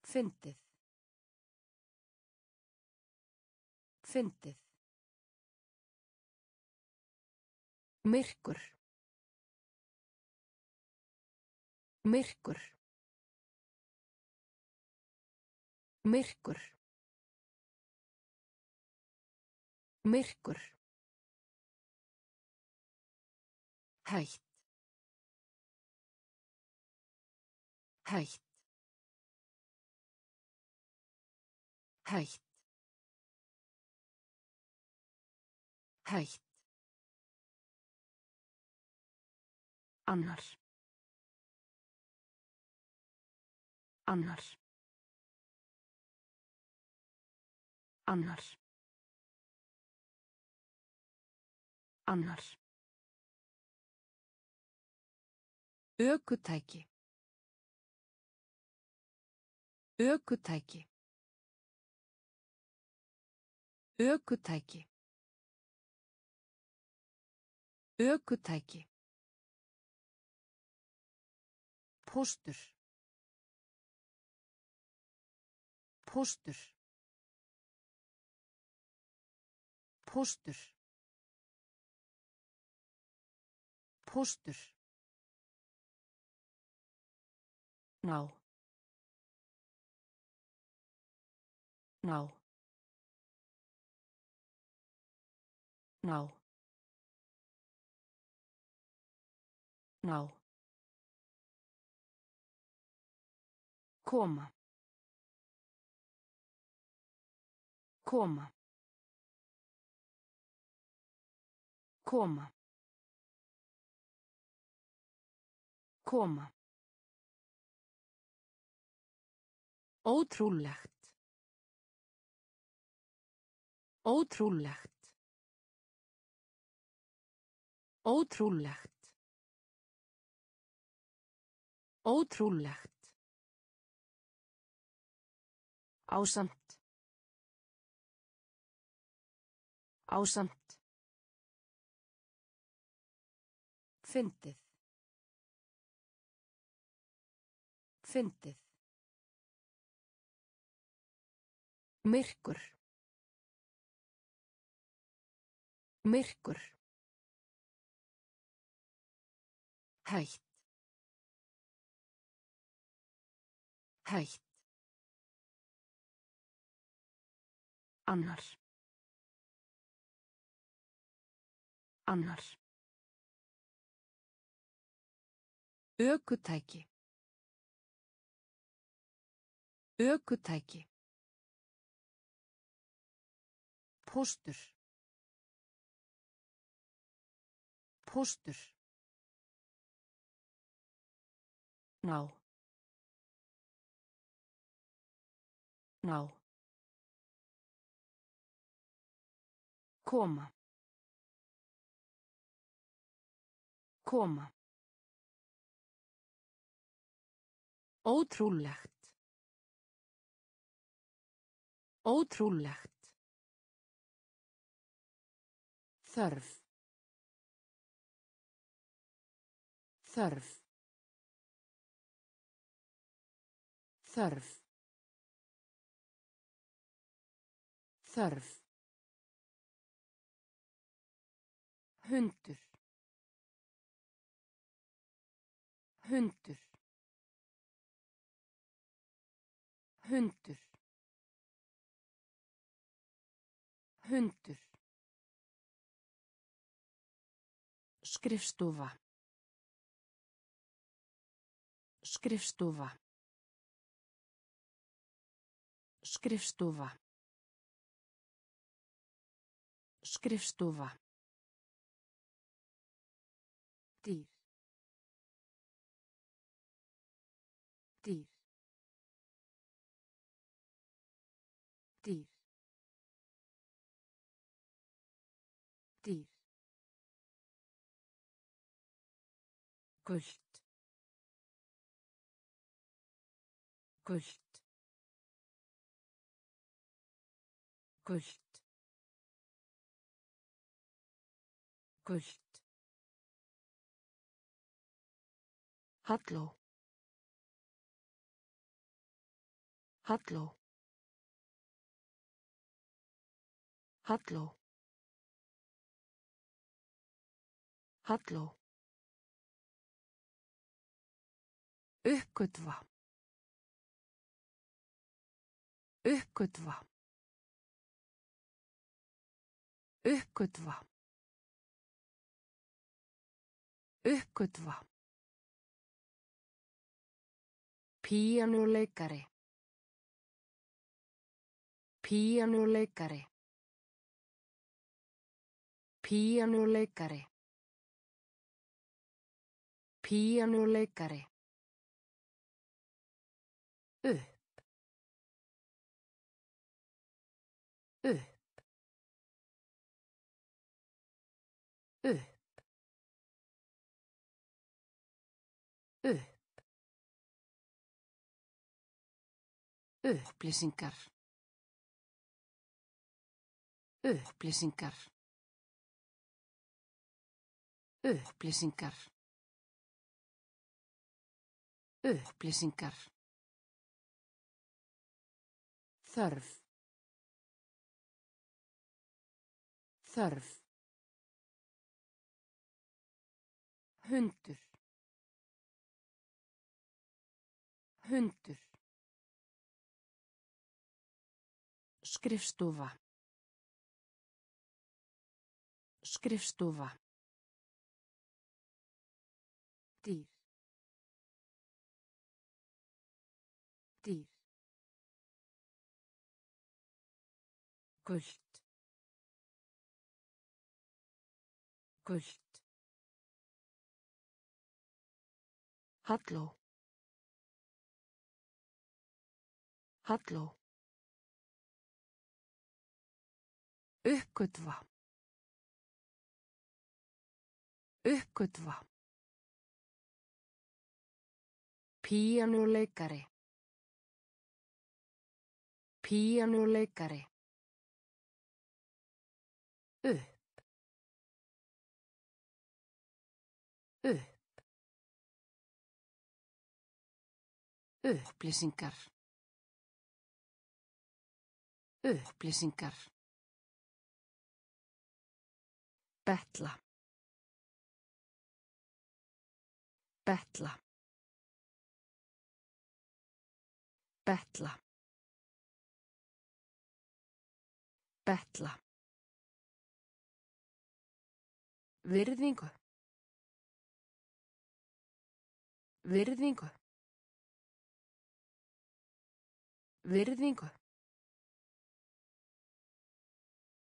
Fyndið. Fyndið. Myrkur. Myrkur. Myrkur. Myrkur. Hætt. Hætt. Hætt. Hætt. Annar. Annar. Annar. Annar. Ökutæki. Ökutæki. Ökutæki. Ökutæki. Póstur. Póstur. Póstur. Póstur. Ná. Ná. Ná. Ná. Koma. Koma. Koma. Koma. Ótrúlegt. Ótrúlegt. Ótrúlegt. Ótrúlegt. Ásamt. Ásamt. Fyndið. Fyndið. Myrkur. Myrkur. Hætt. Hætt. Annar. Annar. Ökutæki. Ökutæki. Póstur. Póstur. Ná. Ná. Koma. Koma. Ótrúlegt. Ótrúlegt. Þörf. Þörf. Þörf. Þörf. Hundur. Hundur. Hundur. Hundur. Skrifstofa. Skrifstofa. Skrifstofa. Skrifstofa. Gult. Gult. Gult. Gult. Halló. Halló. Halló. Halló. Uppgötva. Uppgötva. Uppgötva. Uppgötva. Píanuleikari. Píanuleikari. Píanuleikari. Píanuleikari. Upp. Upp. Upp. Upp. Upplýsingar. Upplýsingar. Upplýsingar. Upplýsingar. Þörf. Þörf. Hundur. Hundur. Skrifstofa. Skrifstofa. Gult. Gult. Halló. Halló. Uppgötva. Uppgötva. Píanuleikari. Píanuleikari. Upp. Upp. Upplýsingar. Upplýsingar. Betla. Betla. Betla. Betla. Virðingu. Virðingu. Virðingu.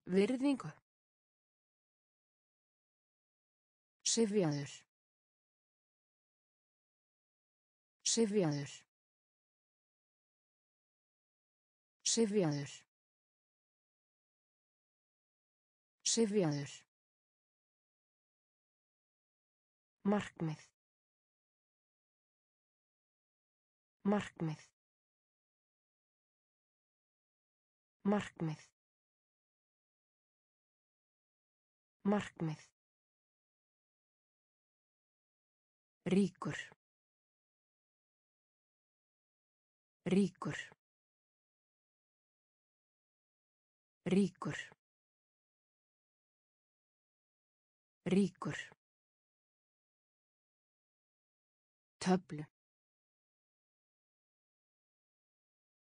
Virðingu. Sifjaður. Sifjaður. Sifjaður. Sifjaður. Markmið. Markmið. Markmið. Markmið. Ríkur. Ríkur. Ríkur. Ríkur. Töflu.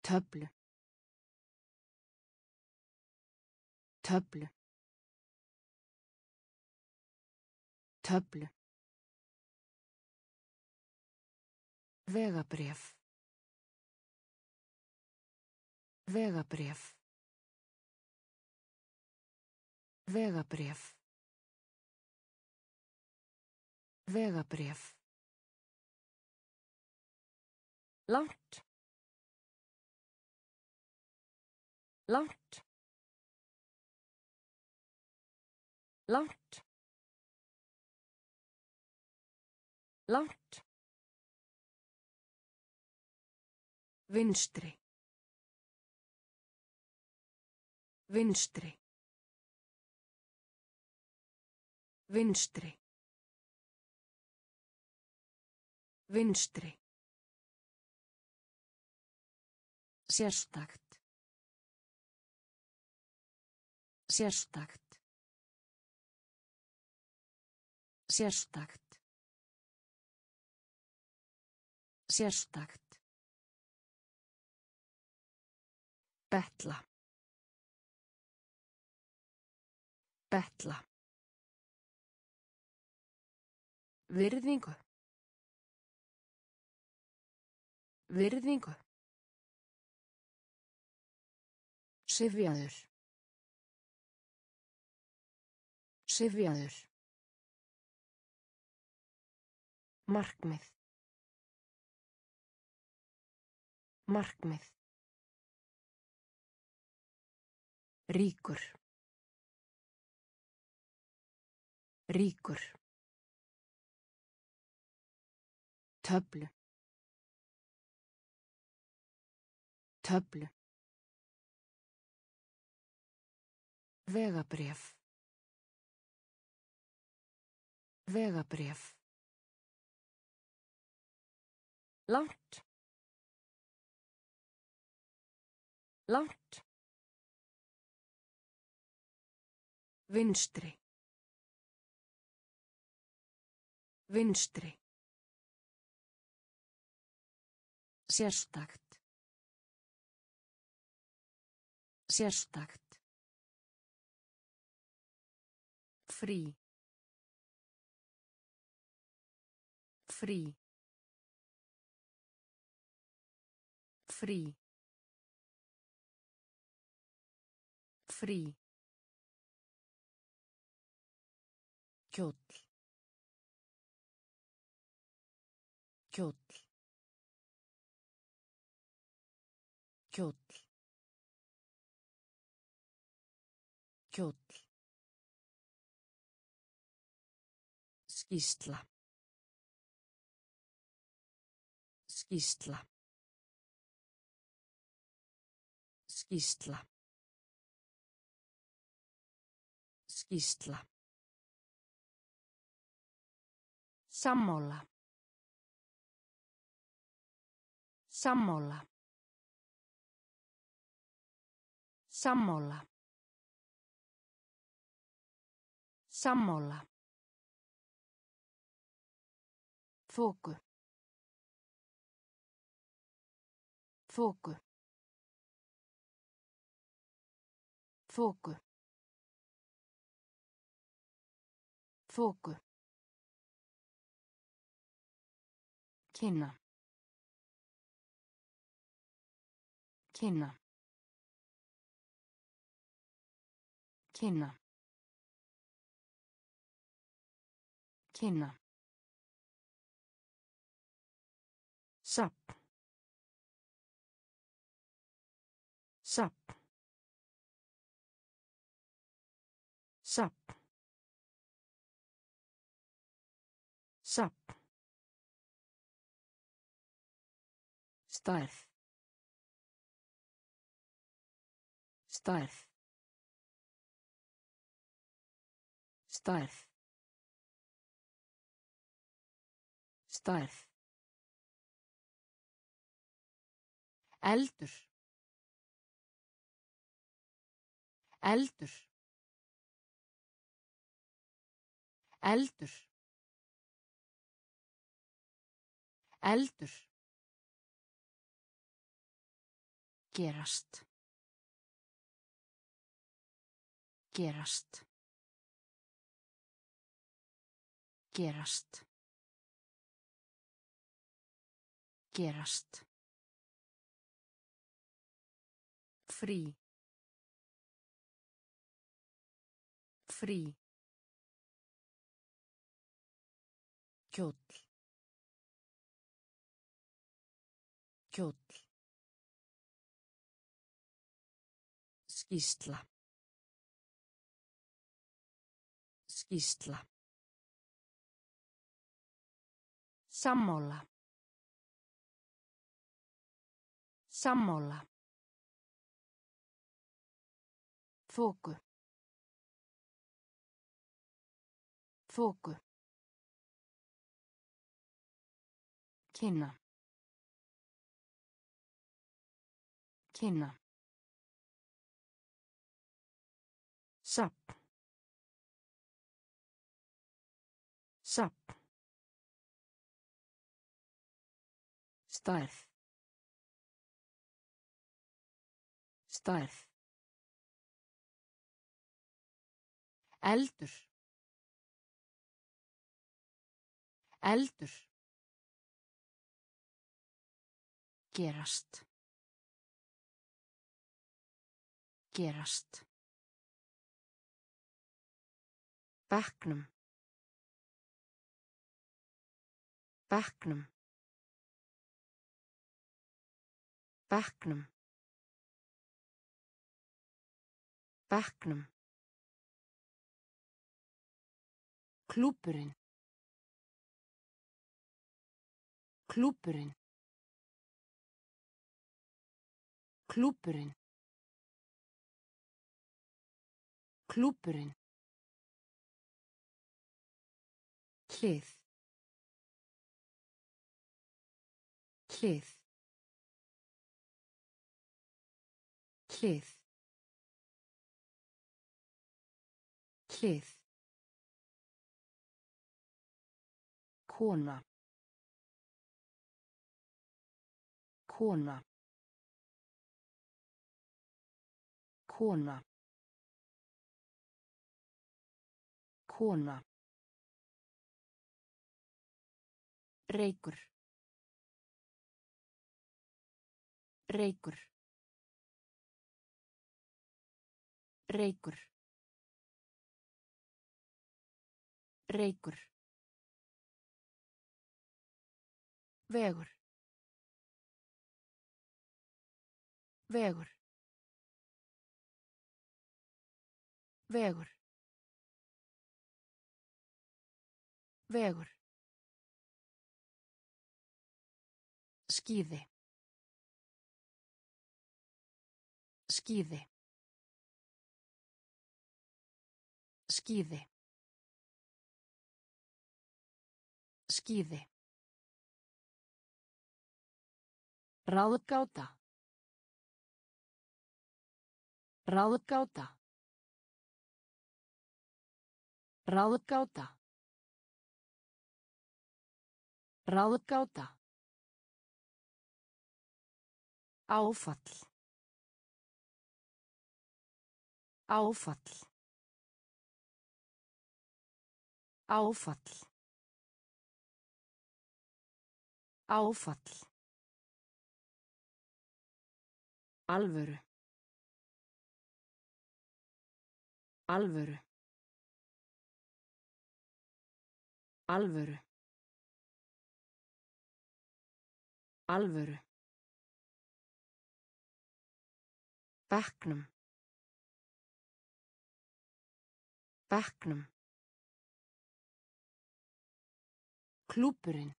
Töflu. Töflu. Töflu. Vegabréf. Vegabréf. Vegabréf. Vegabréf. Langt. Langt. Langt. Langt. Vinstri. Vinstri. Vinstri. Vinstri. Sérstakt. Sérstakt. Sérstakt. Sérstakt. Betla. Betla. Virðingu. Virðingu. Sifjaður. Sifjaður. Markmið. Markmið. Ríkur. Ríkur. Töflu. Töflu. Vegabréf. Vegabréf. Langt. Langt. Vinstri. Vinstri. Sérstakt. Sérstakt. Frí. Frí. Frí. Frí. Skísla. Skísla. Skísla. Skísla. Sammála. Sammála. Sammála. Sammála. フォーク。フォーク。フォーク。フォーク。kina kina kina kina Sapp. Sapp. Sapp. Sapp. Stærð. Stærð. Stærð. Stærð. Eldur. Eldur. Eldur. Eldur. Gerast. Gerast. Gerast. Gerast. Frí. Frí. Kjóll. Kjóll. Skísla. Skísla. Sammála. Sammála. Þóku. Þóku. Kynna. Kynna. Sapp. Sapp. Stærð. Stærð. Eldur. Eldur. Gerast. Gerast. Bekknum. Bekknum. Bekknum. Bekknum. Klúpurinn. Klúpurinn. Klúpurinn. Klúpurinn. Hlið. Hlið. Hlið. Hlið. Kona. Kona. Kona. Kona. Reykur. Reykur. Reykur. Reykur. Vegur. Vegur. Vegur. Vegur. Skíði. Skíði. Skíði. Skíði. Ráðgáta. Ráðgáta. Ráðgáta. Ráðgáta. Áfall. Áfall. Áfall. Áfall. Alvöru. Alvöru. Alvöru. Alvöru. Bekknum. Bekknum. Klúpurinn.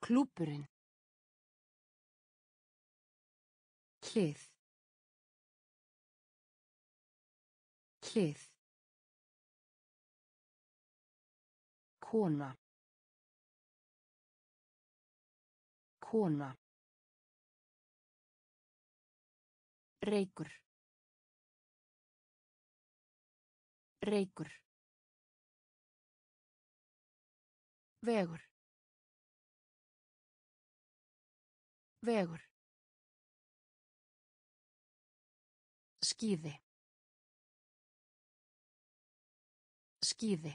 Klúpurinn. Hlið. Hlið. Kona. Kona. Reykur. Reykur. Vegur. Vegur. Skíði. Skíði.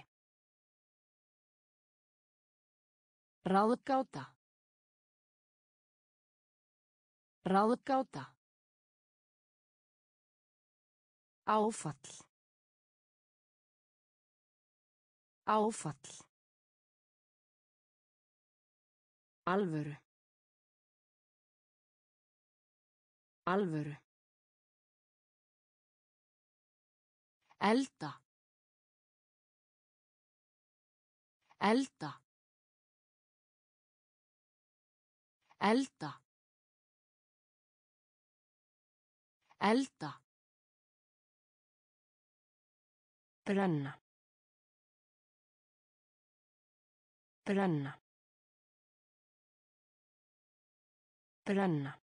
Ráðgáta. Ráðgáta. Áfall. Áfall. Alvöru. Alvöru. Elda. Elda. Elda. Elda. Brenna. Brenna. Brenna.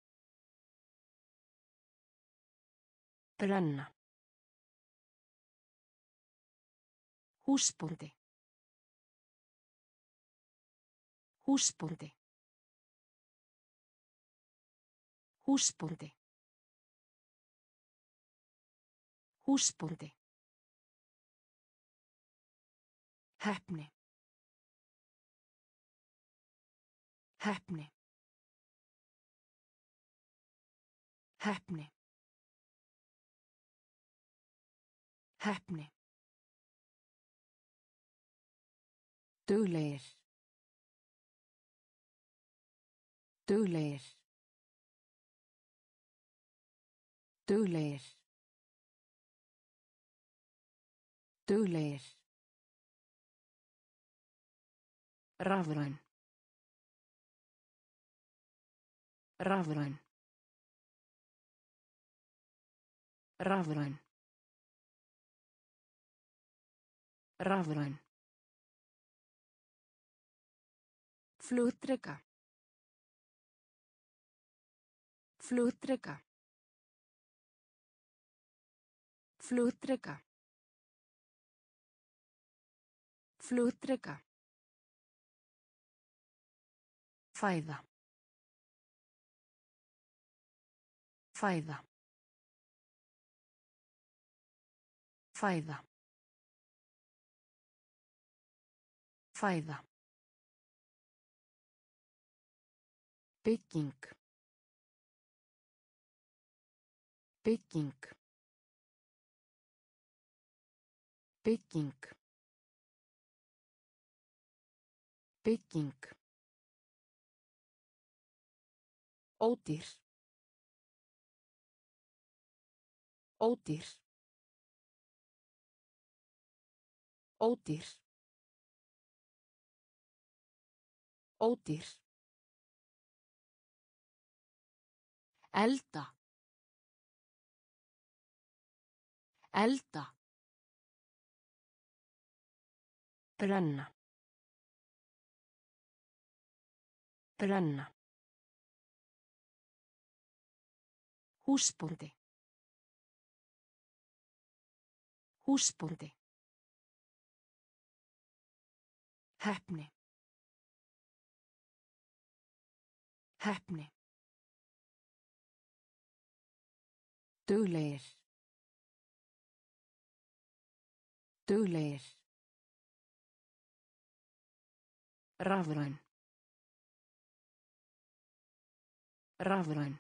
Brenna. Húsbóndi. Húsbóndi. Húsbóndi. Húsbóndi. Heppni. Heppni. Heppni. Heppni. Duglegir. Duglegir. Duglegir. Duglegir. Rafræn. Rafræn. Rafræn. Rafræn. Flugdreka. Flugdreka. Flugdreka. Flugdreka. Fæða. Fæða. Fæða. Fæða. Bygging. Bygging. Bygging. Bygging. Ódýr. Ódýr. Ódýr. Ódýr. Elda. Elda. Brenna. Brenna. Húsbóndi. Húsbóndi. Heppni. Heppni. Duglegir. Duglegir. Rafræn. Rafræn.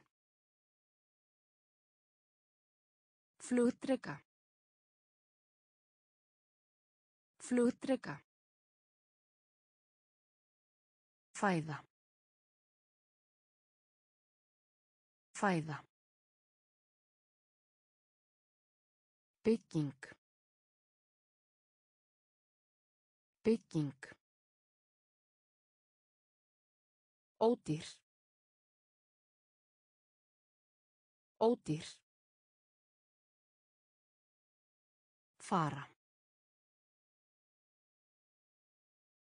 Flugdreka. Flugdreka. Fæða. Fæða. Bygging. Bygging. Ódýr. Ódýr. Fara.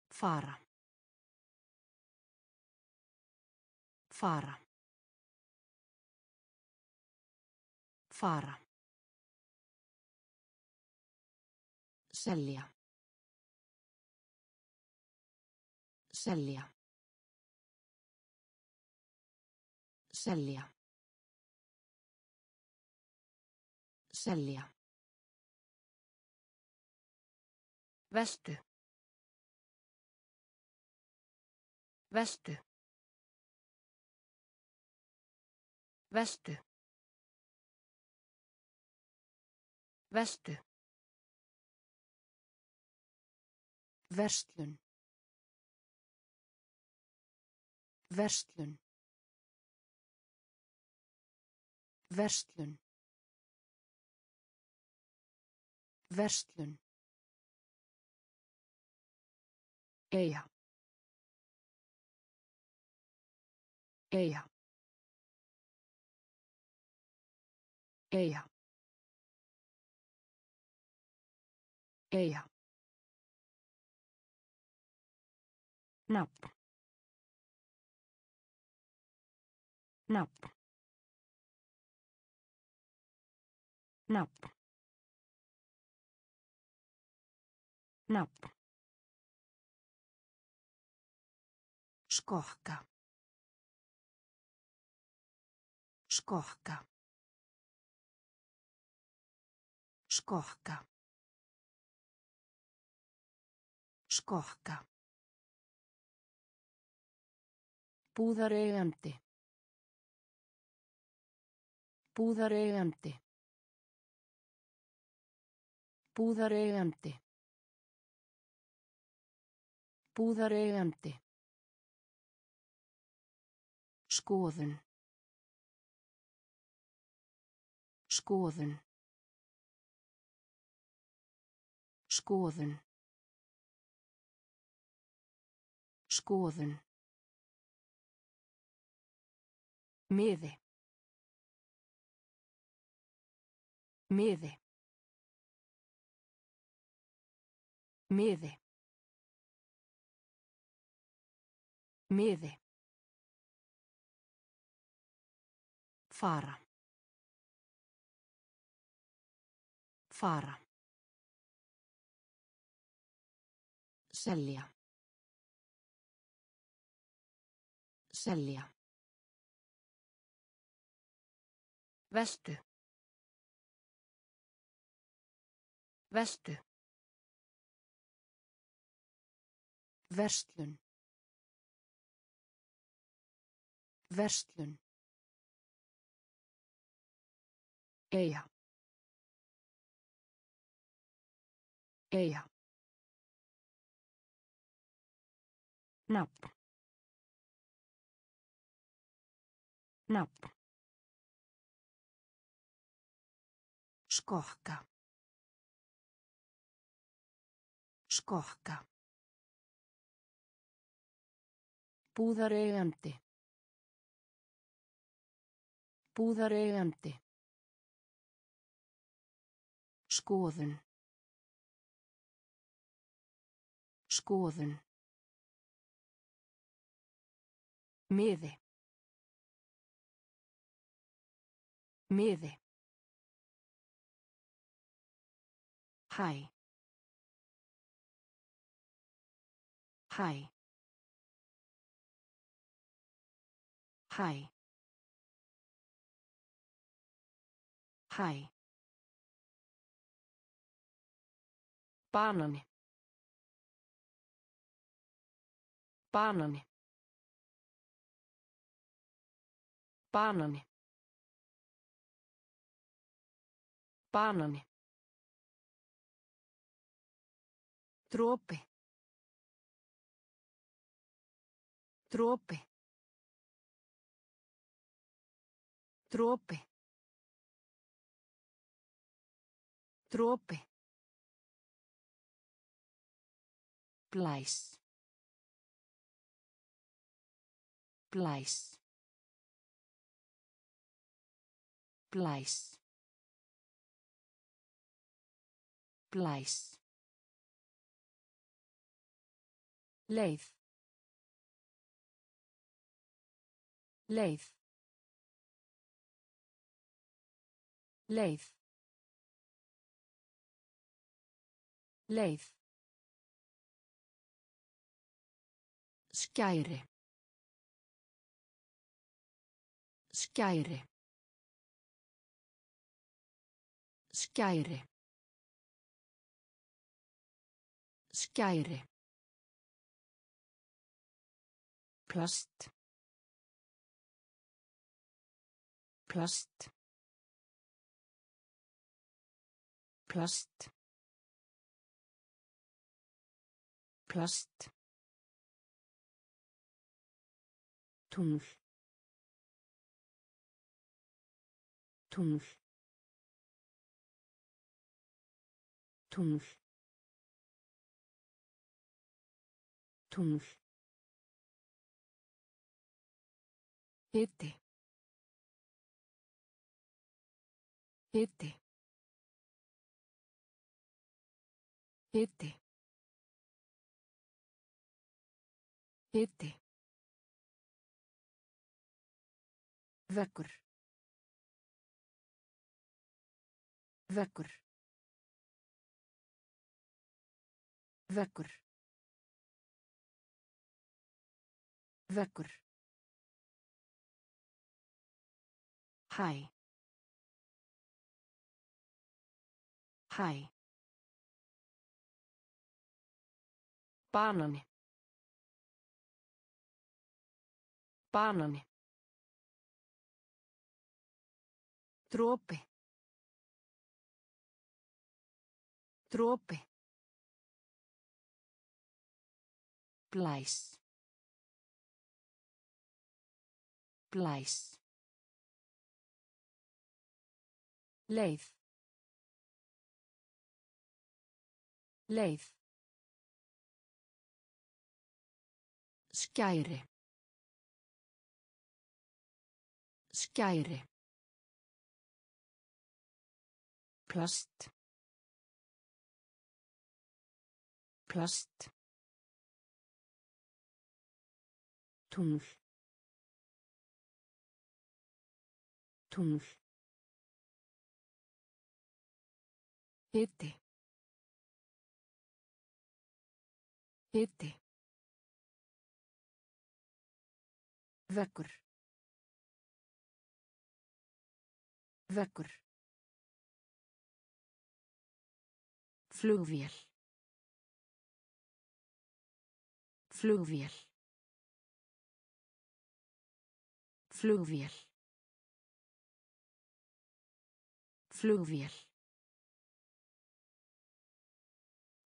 Fara. Fara. Fara. Selja. Selja. Selja. Selja. Vestu. Vestu. Vestu. Vestu. Verslun. Verslun. Verslun. Verslun. Eyja. Eyja. Eyja. Eyja. Nafn. Nafn. Nafn. Nafn. Skokka. Skokka. Skokka. Skokka. Búðareigandi. Búðareigandi. Búðareigandi. Búðareigandi. Skoðun. Skoðun. Skoðun. Skoðun. Miði. Miði. Miði. Miði. Fara. Fara. Selja. Selja. Vestu. Vestu. Verslun. Verslun. Eyja. Eyja. Nafn. Nafn. Skokka. Skokka. Búðareigandi. Búðareigandi. Skoðun. Skoðun. Miði. Miði. Hæ. Hæ. Hæ. Hæ. Banani. Banani. Banani. Banani. Dropi. Dropi. Dropi. Dropi. Blæs. Blæs. Blæs. Blæs. Leið. Leið. Leið. Leið. Skæri. Skæri. Skæri. Skæri. Plast. Plast. Plast. Plast. Tungl. Tungl. Tungl. Tungl. Hiti. Hiti. Hiti. Hiti. Vekkur. Vekkur. Vekkur. Vekkur. Hæ. Hæ. Banani. Banani. Dropi. Dropi. Blæs. Blæs. Leið. Leið. Skæri. Skæri. Plast. Plast. Tungl. Tungl. Hiti. Hiti. Vekkur. Vekkur. Flugvél. Flugvél. Flugvél. Flugvél.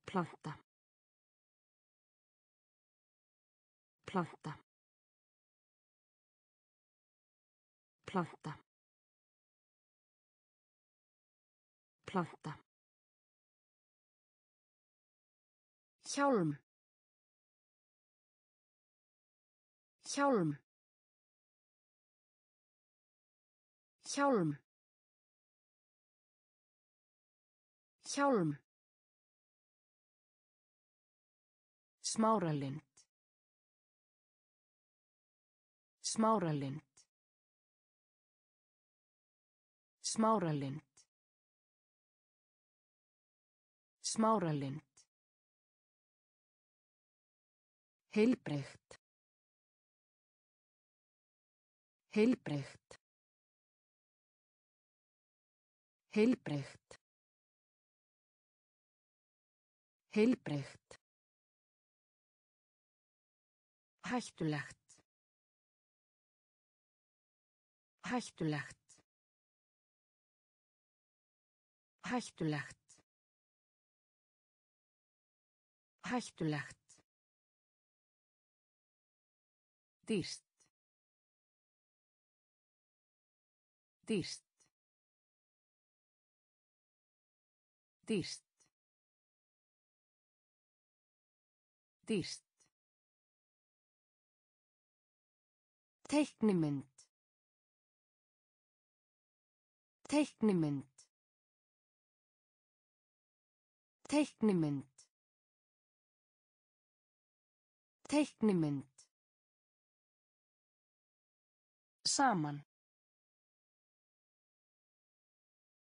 Planta. Planta. Planta. Planta. Hjálm. Hjálm. Hjálm. Hjálm. Smáralind. Smáralind. Smáralind. Smáralind. Heilbreygt. Heilbreygt. Heilbreygt. Heilbreygt. Hættulegt. Hættulegt. Hættulegt. Hættulegt. Dýrst. Dýrst. Dýrst. Dýrst. Teiknimynd. Teiknimynd. Teiknimynd. Teiknimynd. Saman.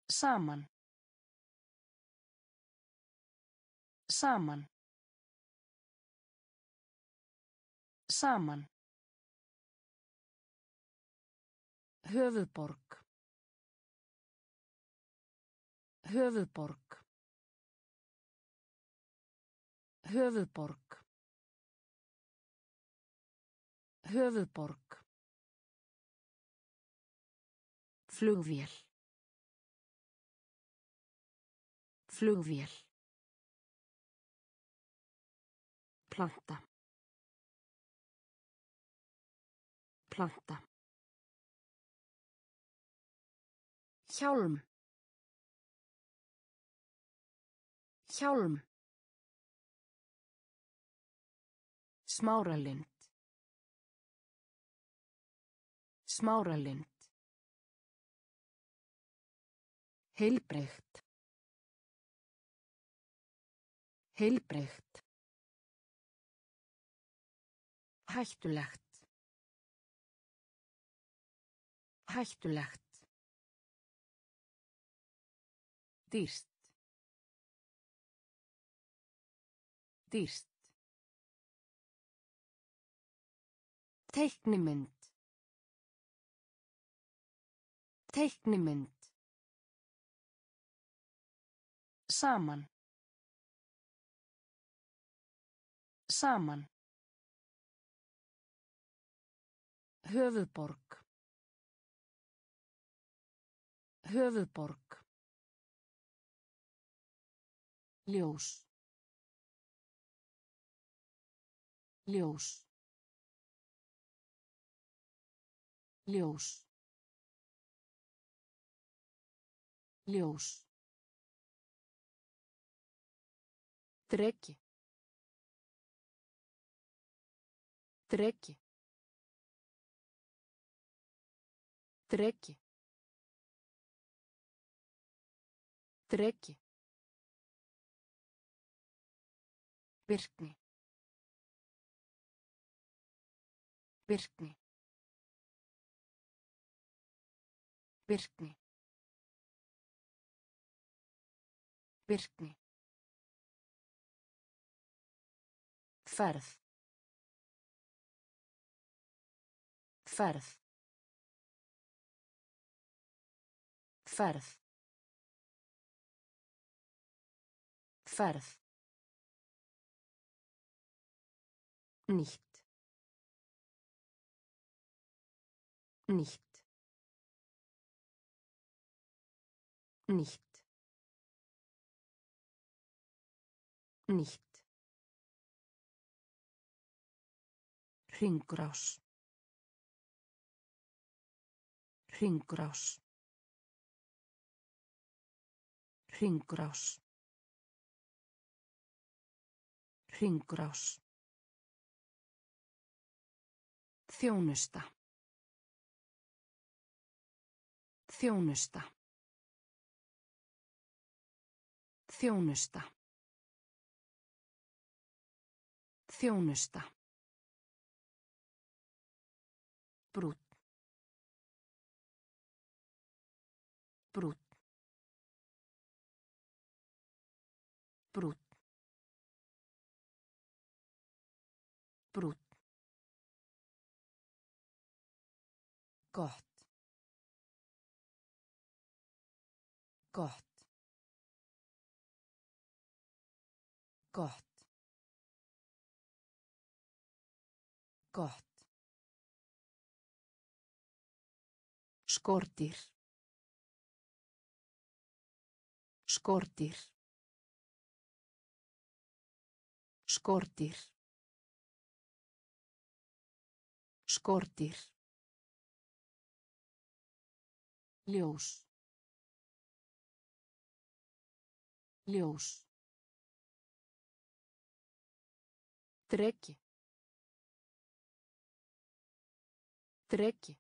Saman. Saman. Saman. Höfuðborg. Höfuðborg. Höfuðborg. Höfuðborg. Flugvél. Flugvél. Planta. Planta. Hjálm. Hjálm. Smáralind. Smáralind. Heilbreygt. Heilbreygt. Hættulegt. Hættulegt. Dýrst. Dýrst. Teiknimynd. Teiknimynd. Saman. Saman. Höfuðborg. Höfuðborg. Ljós. Ljós. Ljós. Ljós. Dreki. Dreki. Dreki. Dreki. Virkni. Virkni. Virkni. Virkni. Ferð. Ferð. Ferð. Ferð. Nicht. Nicht. Nicht. Nýtt. Hringrás. Hringrás. Hringrás. Hringrás. Þjónusta. Þjónusta. Þjónusta. Þjónusta. Brút. Gott. Gott. Gott. Gott. Skordýr. Skordýr. Skordýr. Skordýr. Ljós. Ljós. Dreki. Dreki.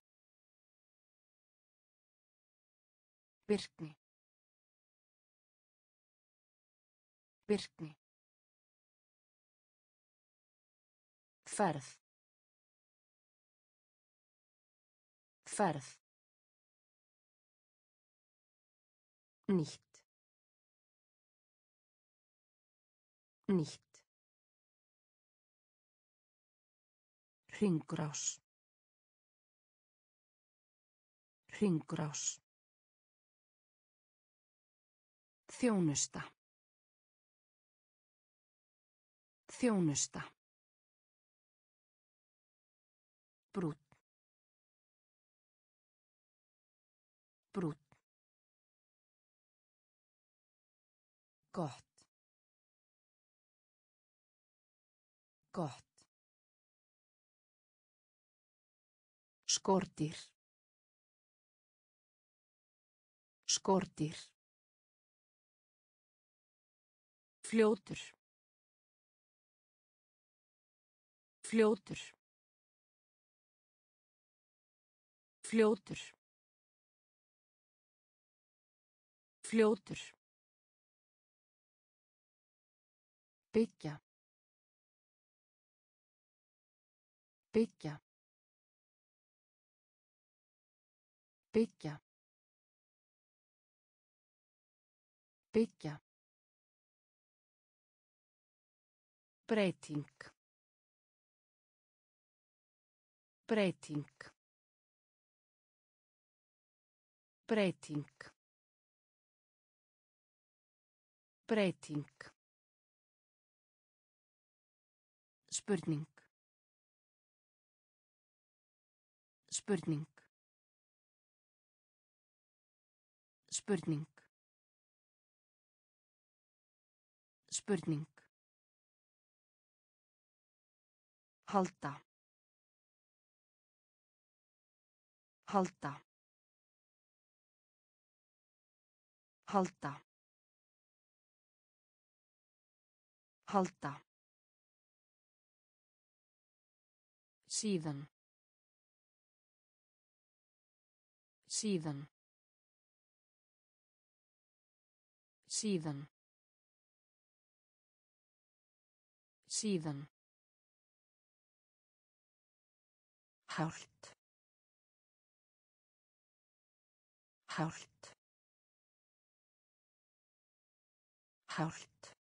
Virkni. Virkni. Ferð. Ferð. Nýtt. Nýtt. Hringrás. Hringrás. Þjónusta. Þjónusta. Brút. Brút. Gott. Gott. Skordýr. Skordýr. Fljótur. Fljótur. Fljótur. Fljótur. Byggja. Byggja. Byggja. Byggja. Breyting. Breyting. Breyting. Breyting. Spurning. Spurning. Spurning. Spurning. Halda. Halda. Halda. Halda. Síðan. Síðan. Síðan. Síðan. Hált. Hált. Hált.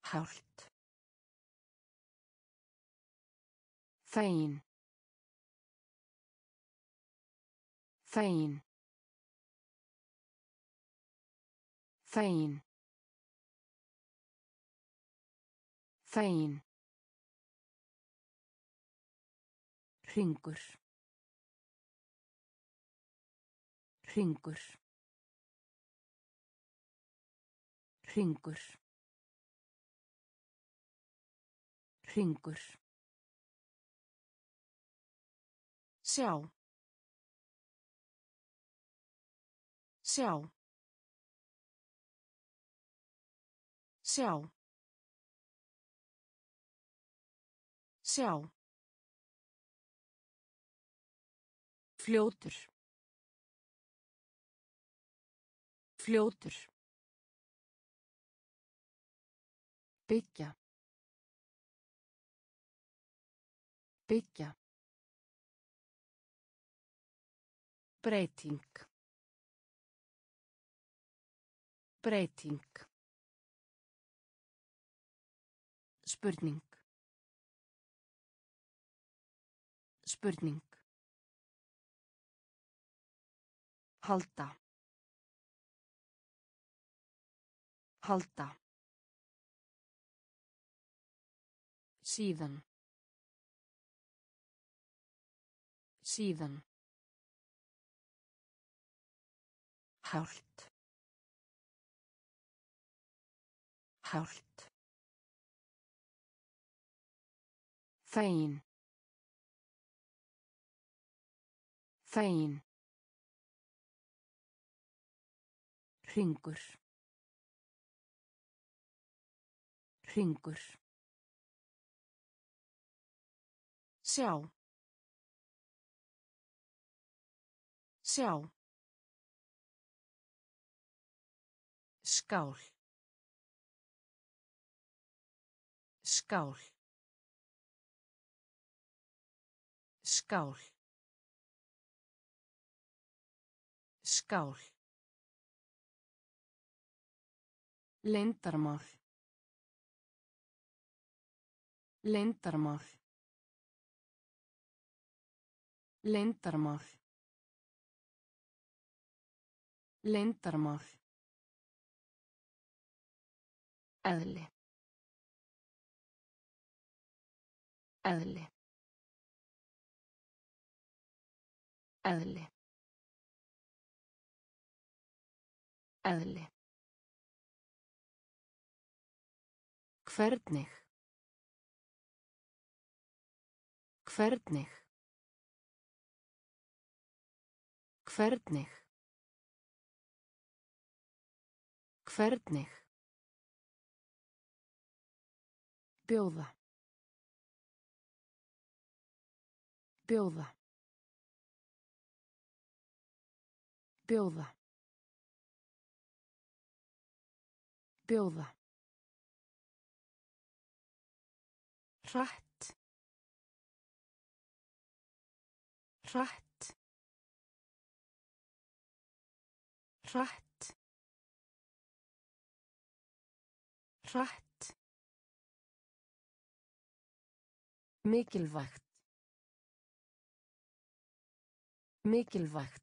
Hált. Þægin. Þægin. Þægin. Þægin. Hringur. Hringur. Hringur. Hringur. Sjá. Sjá. Sjá. Sjá. Fljótur. Fljótur. Byggja. Byggja. Breyting. Breyting. Spurning. Spurning. Halda. Halda. Síðan. Síðan. Hált. Hált. Fegin. Fegin. Hringur. Hringur. Sjá. Sjá. Skál. Skál. Skál. Skál. Leyndarmál. Leyndarmál. Leyndarmál. Leyndarmál. Eðli. Eðli. Eðli. Eðli. Hvernig? Hvernig? Hvernig? Hvernig? Bjóða. Bjóða. Bjóða. Bjóða. Hratt. Hratt. Hratt. Hratt. Mikilvægt. Mikilvægt.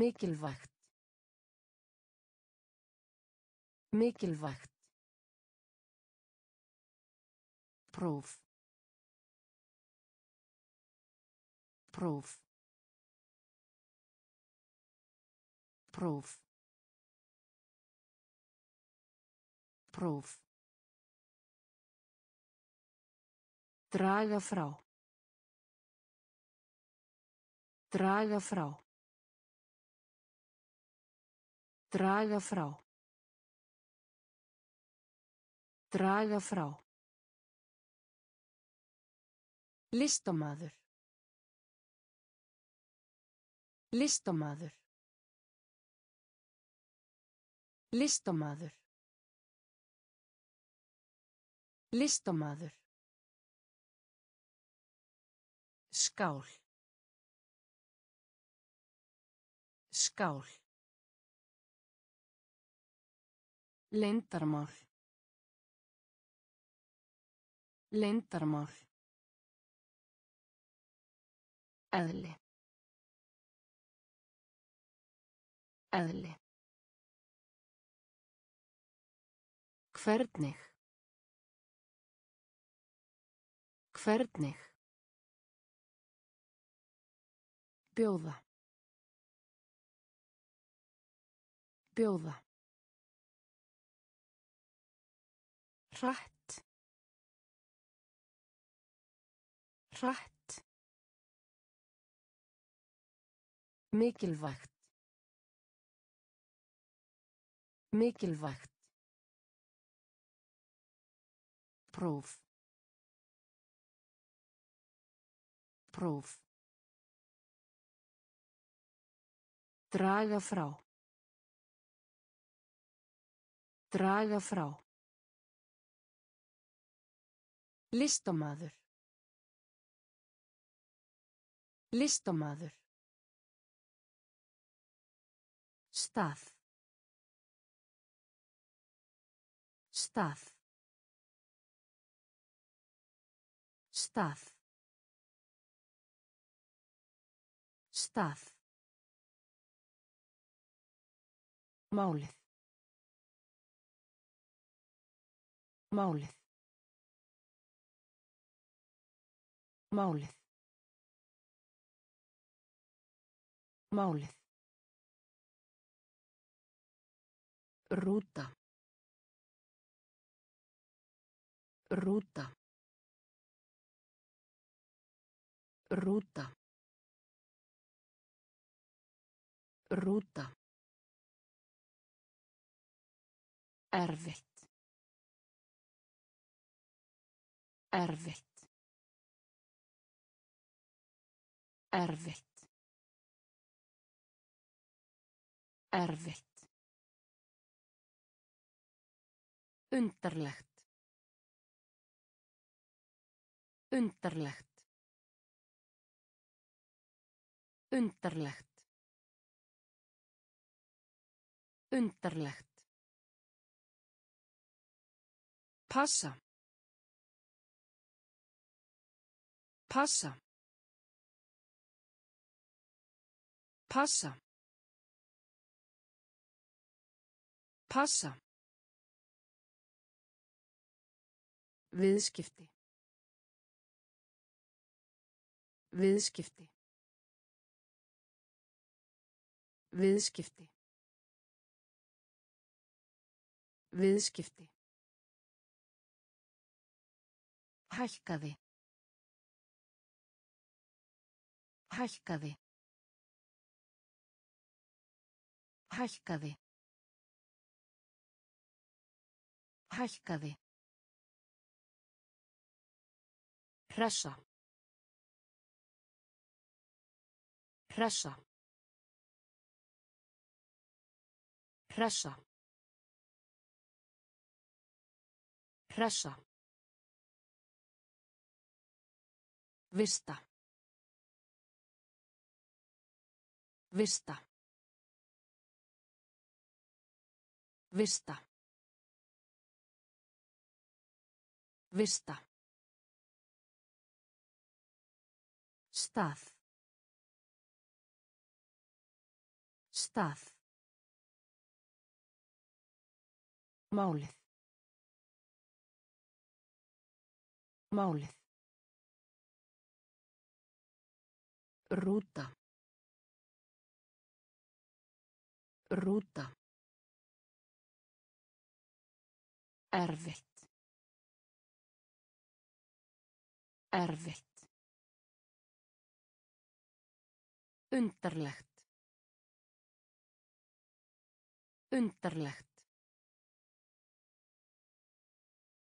Mikilvægt. Mikilvægt. Próf. Próf. Próf. Próf. Draga frá. Draga frá. Draga frá. Draga frá. Listamaður. Listamaður. Listamaður. Listamaður. Skál. Skál. Leyndarmál. Leyndarmál. Eðli. Eðli. Hvernig? Hvernig? Bjóða. Bjóða. Hratt. Hratt. Mikilvægt. Mikilvægt. Próf. Próf. Draga frá. Draga frá. Listamaður. Listamaður. Stað. Stað. Stað. Stað. Málið. Málið. Málið. Málið. Rúta. Rúta. Rúta. Rúta. Erfitt. Erfitt. Erfitt. Erfitt. Undarlegt. Undarlegt. Undarlegt. Undarlegt. Passa. Passa. Passa. Passa. Viðskipti. Viðskipti. Viðskipti. Viðskipti. Hækkaði. Hækkaði. Hækkaði. Hækkaði. Hressa. Hressa. Hressa. Hressa. Vista. Vista. Vista. Vista. Stað. Stað. Málið. Málið. Rúta. Rúta. Erfitt. Erfitt. Undarlegt. Undarlegt.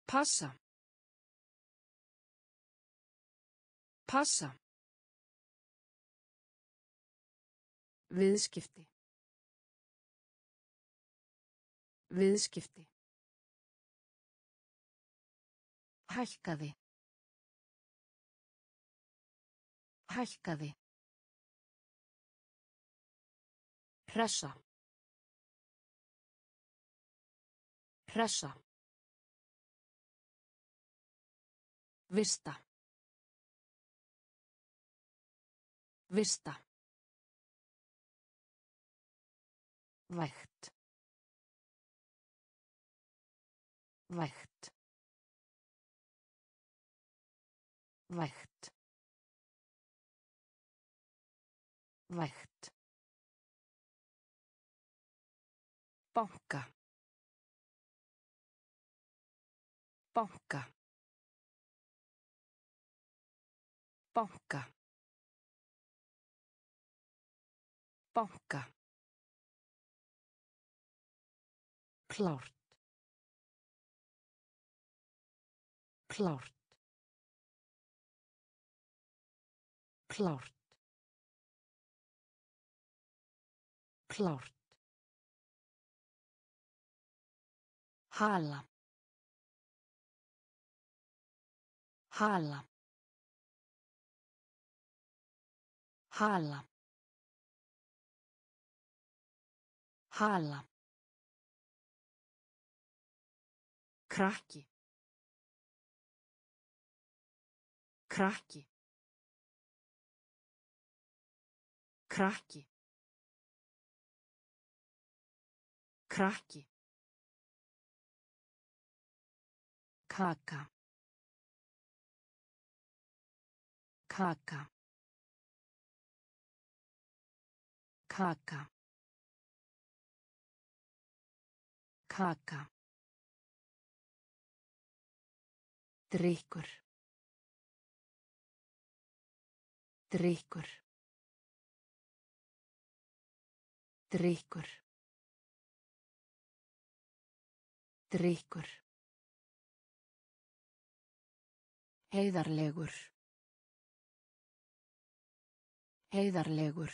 Passa. Passa. Viðskipti. Viðskipti. Hækkaði. Hækkaði. Hressa. Hressa. Vista. Vista. Vægt. Vægt. Vægt. Vægt. Banka. Banka. Banka. Banka. Klárt. Klárt. Klárt. Klárt. Hala. Hala. Hala. Hala. Krakki. Krakki. Krakki. Krakki. Kaka. Kaka. Kaka. Kaka. Drykkur. Drykkur. Drykkur. Drykkur. Heiðarlegur. Heiðarlegur.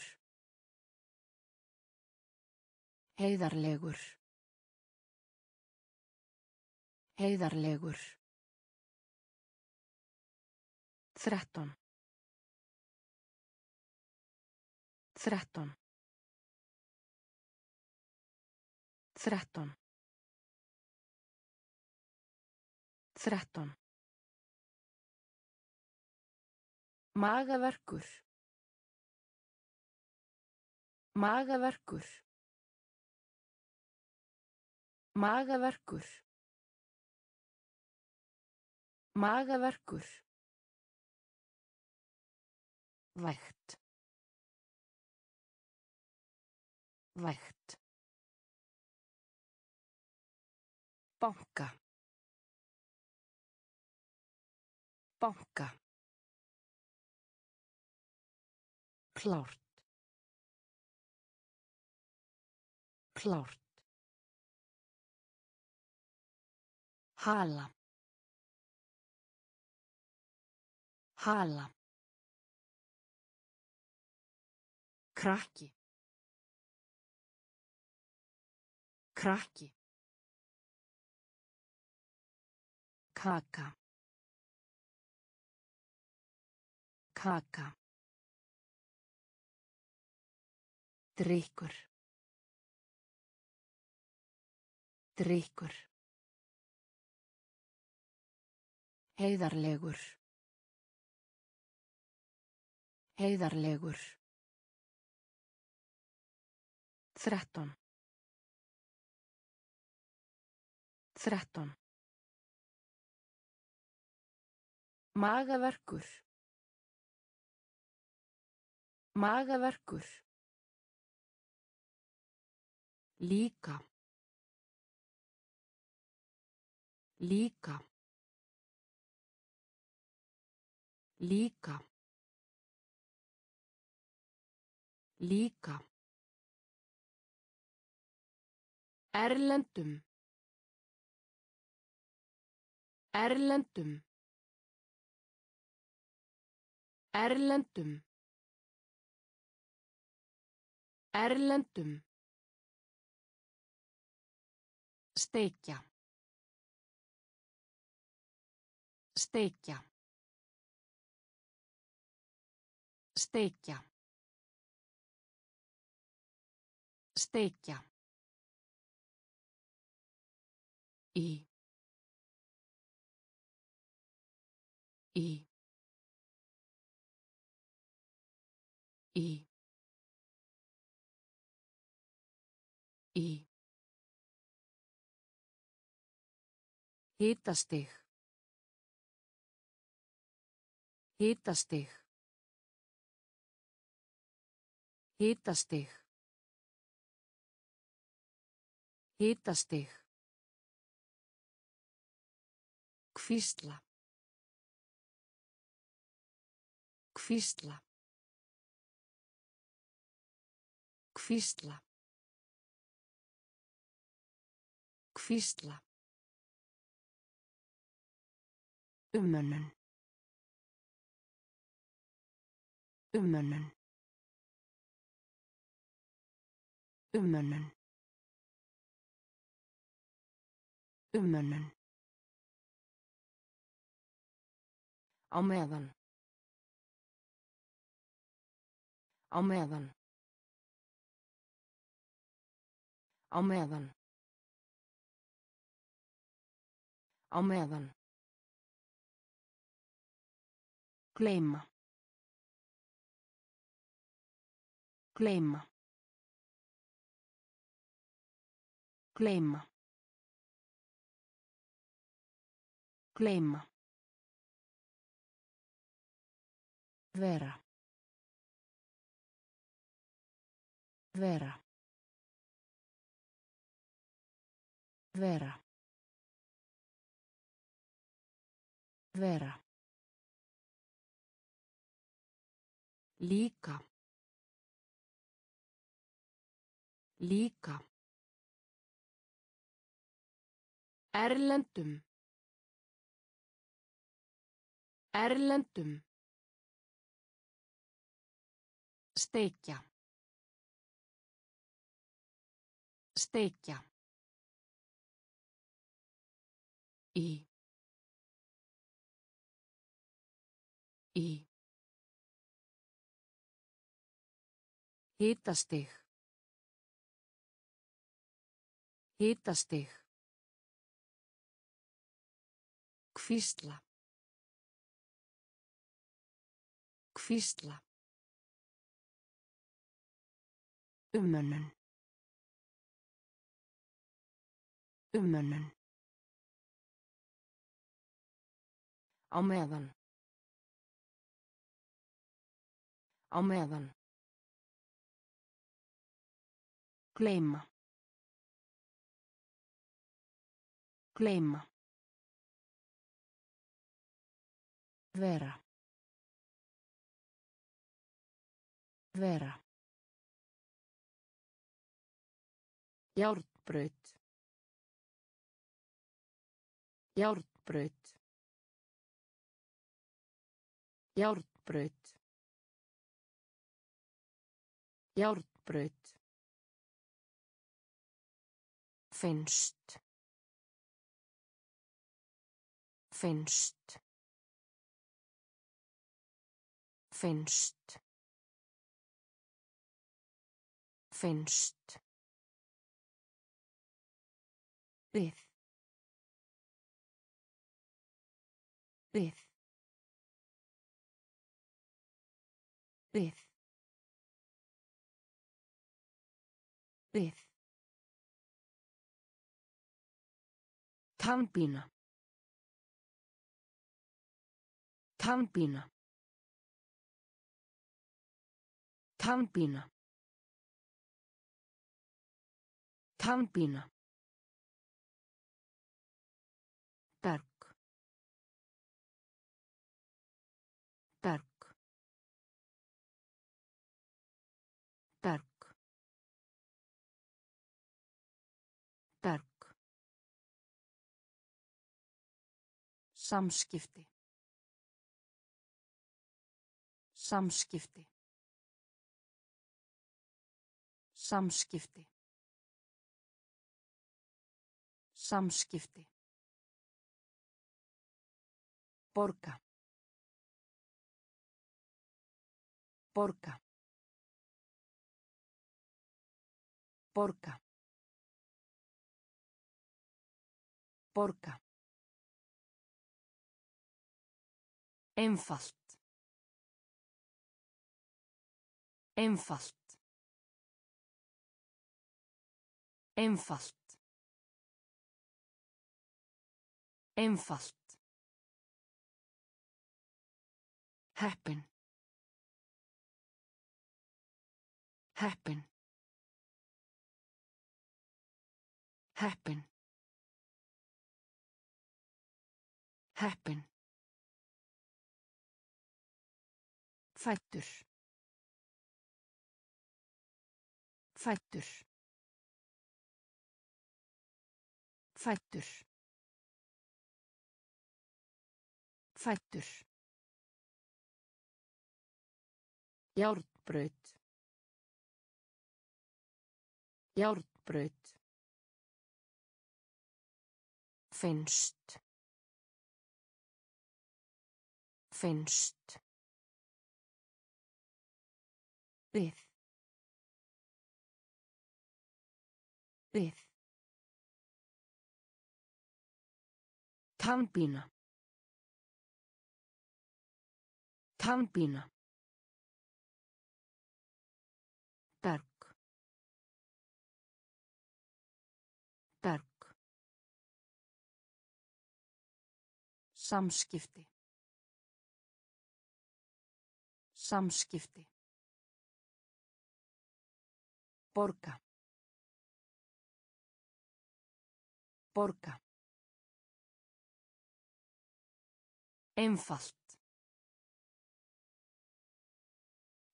Heiðarlegur. Heiðarlegur. Þrettán. Þrettán. Þrettán. Þrettán. Magaverkur. Magaverkur. Magaverkur. Magaverkur. Vægt. Vægt. Banka. Banka. Klárt. Klárt. Hala. Hala. Krakki. Krakki. Kaka. Kaka. Drykkur. Drykkur. Heiðarlegur. Heiðarlegur. Þrettán. Þrettán. Magaverkur. Magaverkur. Líka. Líka. Líka. Líka. Erlendum. Erlendum. Erlendum. Erlendum. Steikja. Steikja. Steikja. Steikja. Í. Í. Í. Í. Hitastig. Hitastig. Hitastig. Hitastig. Hvísla. Hvísla. Hvísla. Hvísla. Umönnun. Umönnun. Umönnun. Umönnun. Á meðan. Á meðan. Á meðan. Á meðan. Gleyma. Gleyma. Gleyma. Gleyma. Vera. Vera. Vera. Vera. Líka. Líka. Erlendum. Erlendum. Steikja. Steikja. Í. Í. Hitastig. Hitastig. Hvísla. Hvísla. Umönnun. Umönnun. Á meðan. Á meðan. Gleyma. Gleyma. Vera. Vera. Járnbraut. Járnbraut. Járnbraut. Járnbraut. Finnst. Finnst. Finnst. Finnst. Við. Við. Við. Við. Tannbína. Tannbína. Tannbína. Tannbína. Samskipti. Samskipti. Samskipti. Samskipti. Borga. Borga. Borga. Borga. Einfalt. Einfalt. Einfalt. Einfalt. Heppin. Heppin. Heppin. Heppin. Fættur. Fættur. Fættur. Fættur. Járnbraut. Járnbraut. Finnst. Finnst. Við. Við. Tannbína. Tannbína. Berg. Berg. Samskipti. Samskipti. Borga. Borga. Einfalt.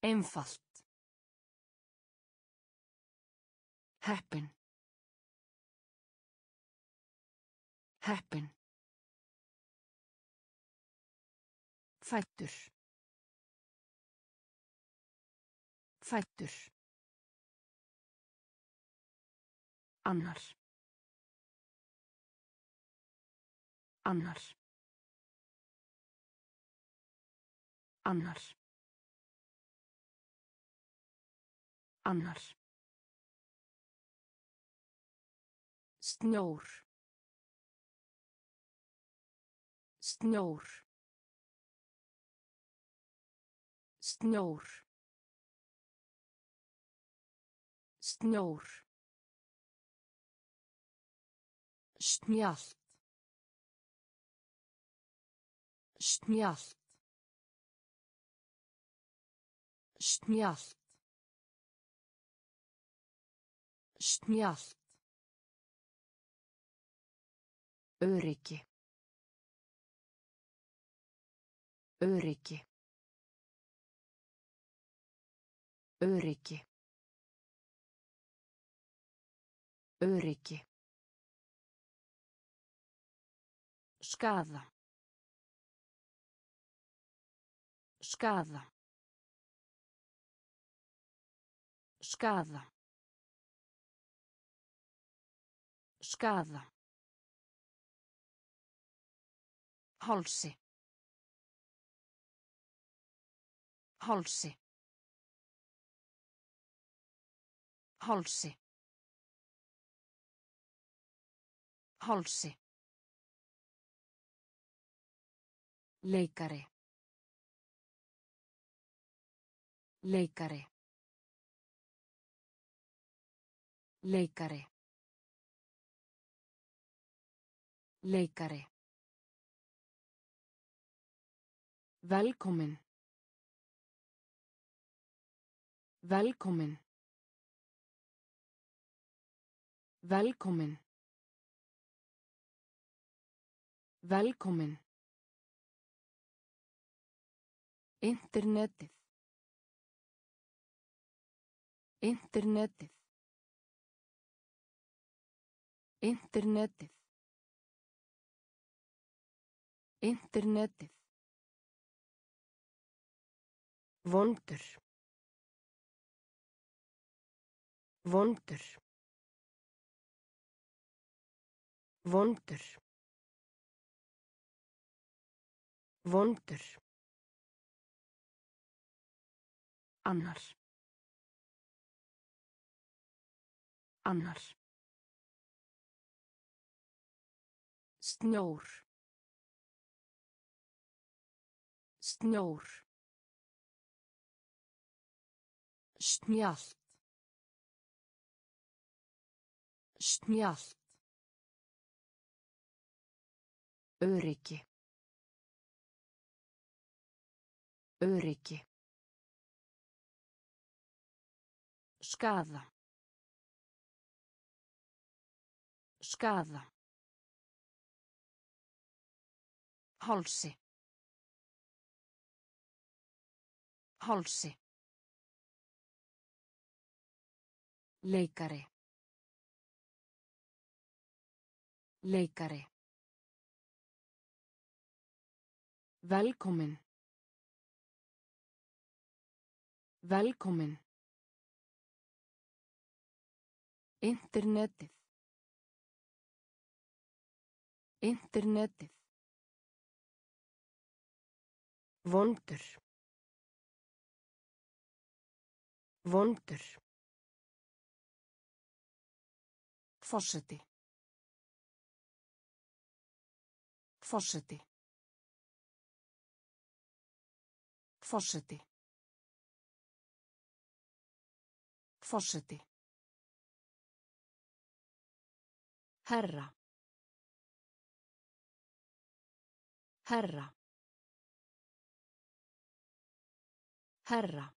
Einfalt. Heppin. Heppin. Fættur. Fættur. Annar. Annar. Annar. Annar. Snjór. Snjór. Snjór. Snjór. Snjallt. Snjallt. Snjallt. Snjallt. Öryggi. Öryggi. Öryggi. Öryggi. Skaða. Skaða. Skaða. Skaða. Hálsi. Hálsi. Hálsi. Hálsi. Leikari. Leikari. Leikari. Leikari. Velkomin. Velkomin. Velkomin. Velkomin. Internetið. Internetið. Internetið. Internetið. Vondur. Vondur. Vondur. Vondur. Annar. Annar. Snjór. Snjór. Snjallt. Snjallt. Öryggi. Öryggi. Skaða. Skaða. Hálsi. Hálsi. Leikari. Leikari. Velkomin. Velkomin. Internetið. Internetið. Vondur. Vondur. Forseti. Forseti. Forseti. Forseti. Herra. Herra. Herra.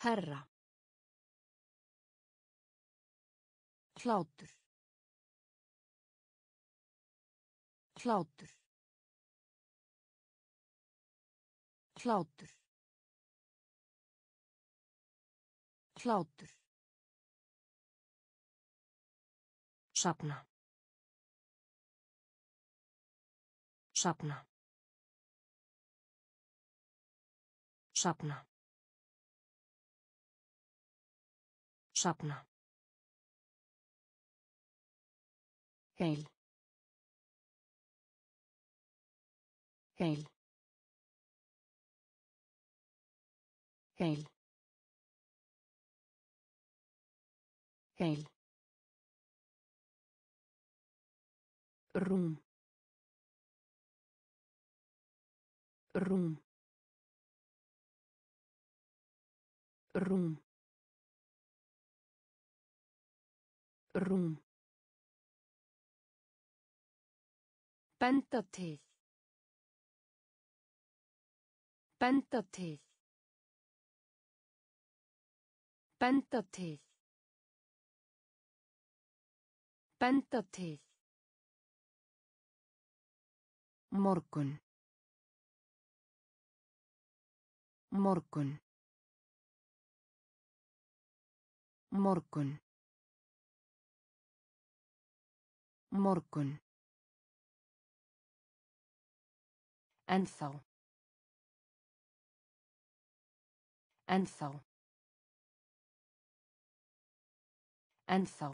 Herra. Hlátur. Hlátur. Hlátur. Hlátur. Sapna. Sapna. Sapna. Sapna. Heil. Heil. Heil. Heil. Rúm. Rúm. Rúm. Rúm. Benda til. Benda til. Benda til. Benda til. Morgun. Morgun. Morgun. Morgun. Ennþá. Ennþá. Ennþá.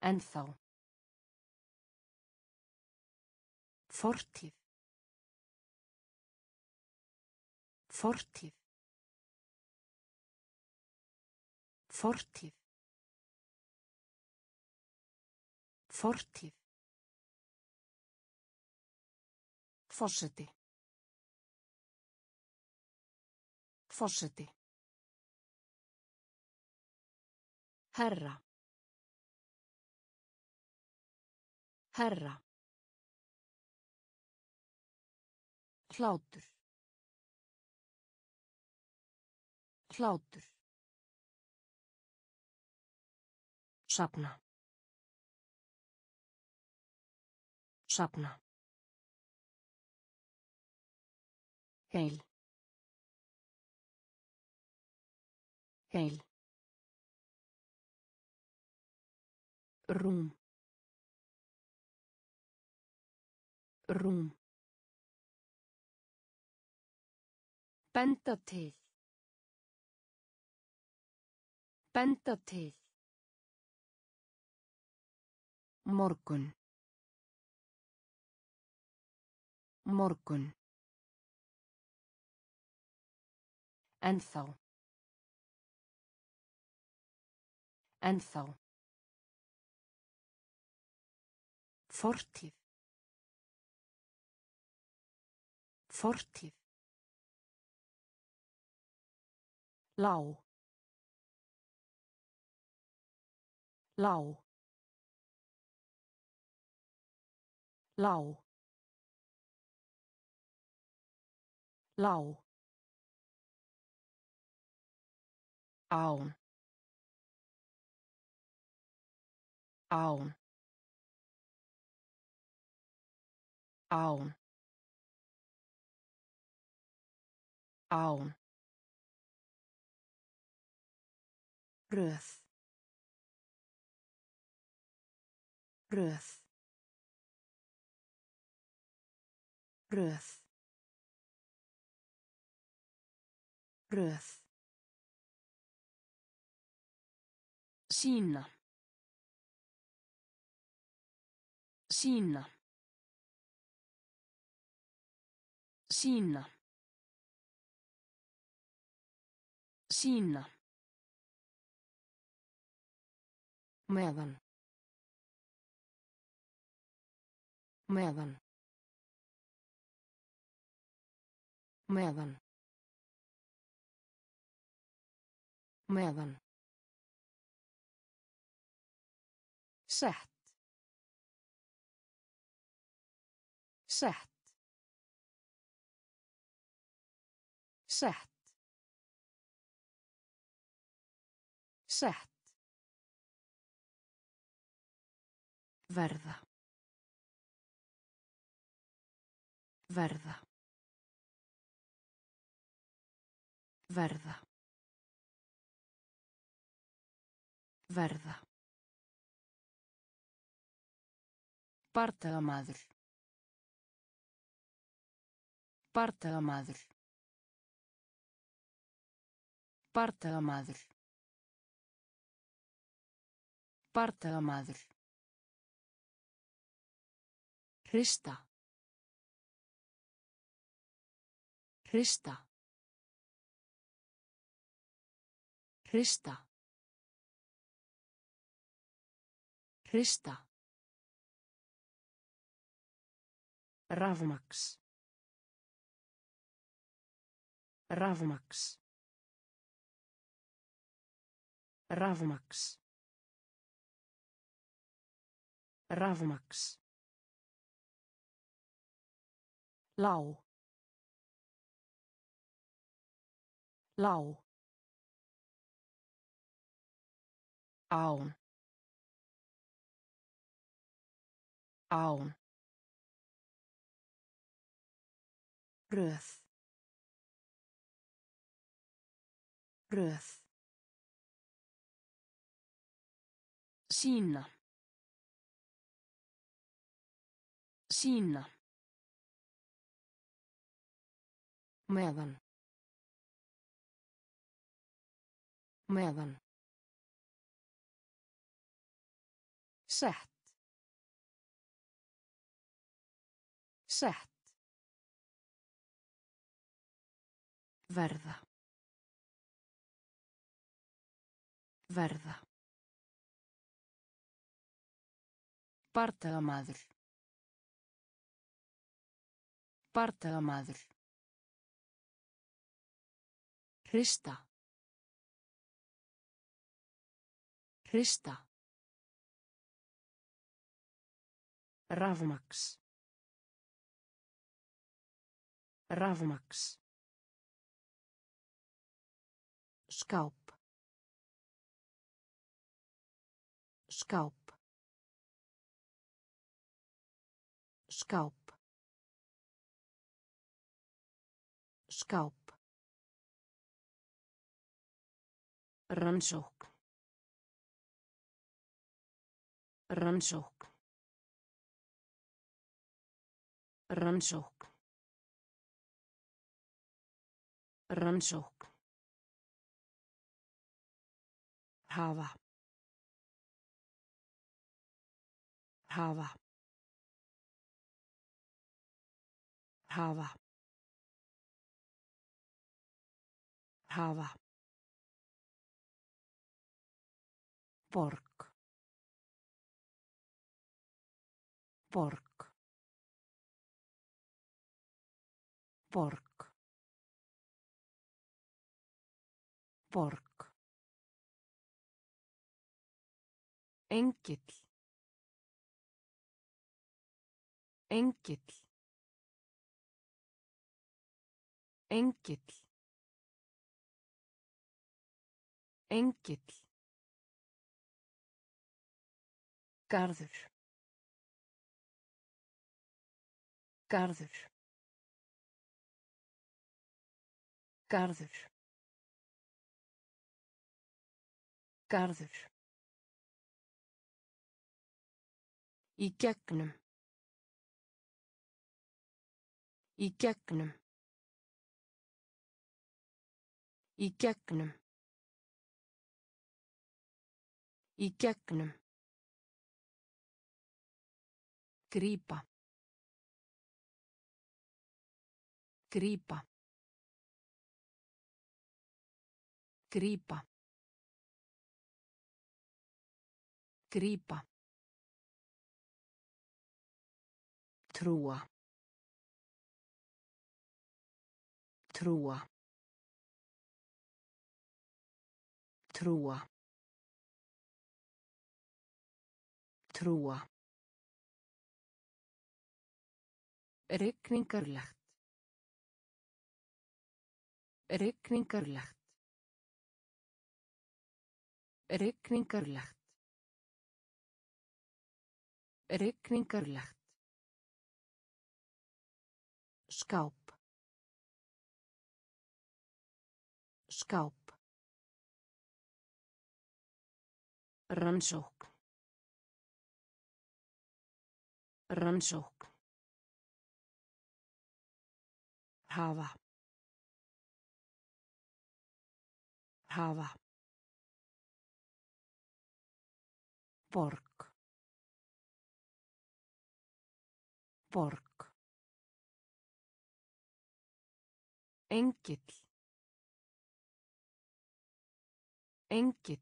Ennþá. Fortíð. Fortíð. Fortíð. Fortíð. Forseti. Forseti. Herra. Herra. Hlátur. Hlátur. Sapna. Sapna. Heil. Heil. Rúm. Rúm. Benda til. Benda til. Morgun. Morgun. Ennþá. Ennþá. Fortíð. Fortíð. Lá. Lá. Lá. Lá. Án. Án. Án. Án. Röð. Röð. Röð. Röð. Sína. Sína. Sína. Sína. Meðan. Meðan. Meðan. Meðan. Sett. Sett. Sett. Sett. Verða. Verða. Verða. Verða. Bardagamaður. Bardagamaður. Bardagamaður. Bardagamaður. Hrista. Hrista. Hrista. Hrista. Rafmaks. Rafmaks. Rafmaks. Rafmaks. Lá. Lá. Án. Án. Röð. Röð. Sína. Sína. Meðan. Meðan. Sett. Sett. Verða. Verða. Bardagamaður. Bardagamaður. Hrista. Hrista. Rafmaks. Rafmaks. Skáp. Skáp. Skáp. Skáp. Rannsókn. Rannsókn. Rannsókn. Rannsókn. Hafa. Hafa. Hafa. Hafa. Borg. Borg. Borg. Borg. Engill. Engill. Engill. Engill. Garður. Garður. Garður. Garður. Í gegnum. Í gegnum. Í gegnum. Í gegnum. Grípa. Grípa. Grípa. Grípa. Trúa. Trúa. Trúa. Trúa. Rigningarlegt. Rigningarlegt. Rigningarlegt. Rigningarlegt. Skáp. Skáp. Rannsókn. Rannsókn. Hafa hafa borg borg Engill. Engill.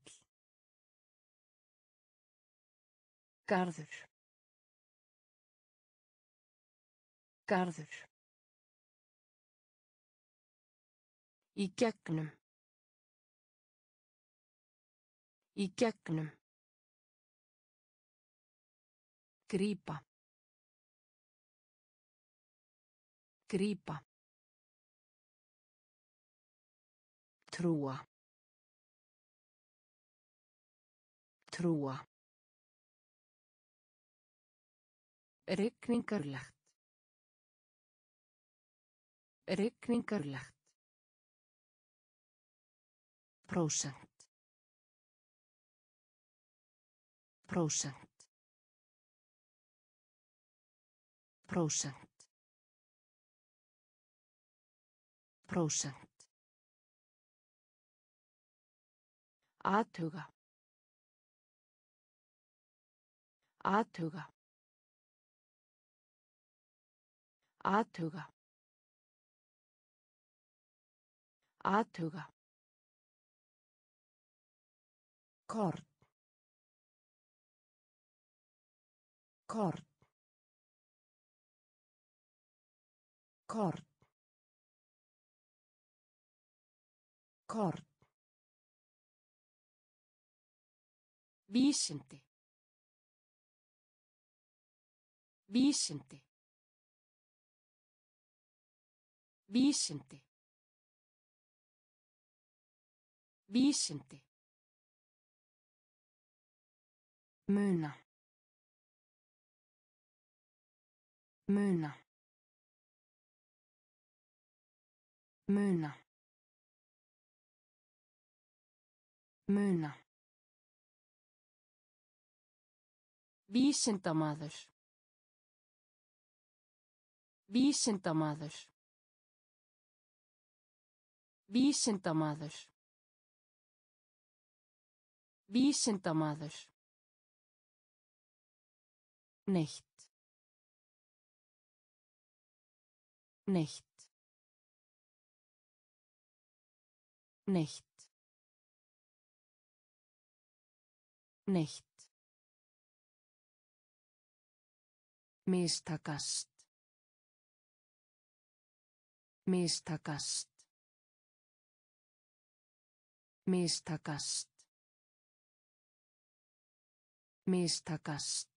Garður. Garður. Í gegnum. Í gegnum. Grípa. Grípa. Trúa. Trúa. Rigningarlegt. Rigningarlegt. Prósent. Prósent. Prósent. Prósent. Athuga. Athuga. Athuga. Athuga. Korn. Korn. Korn. Korn. Vísindi. Vísindi. Vísindi. Vísindi. Muna. Muna. Muna. Muna. Vísindamaður. Vísindamaður. Vísindamaður. Vísindamaður. Neitt. Neitt. Neitt. Neitt. Mistakast. Mistakast. Mistakast. Mistakast.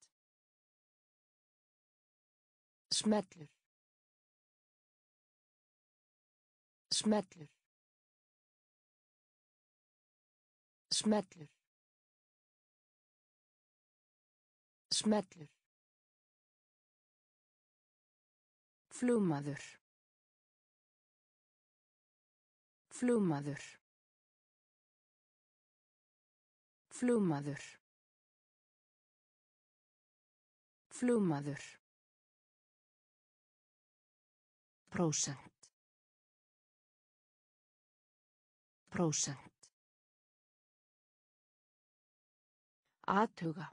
Smellur. Smellur. Smellur. Smellur. Flugmaður. Flugmaður. Flugmaður. Flugmaður. Prósent. Prósent. Aðtuga.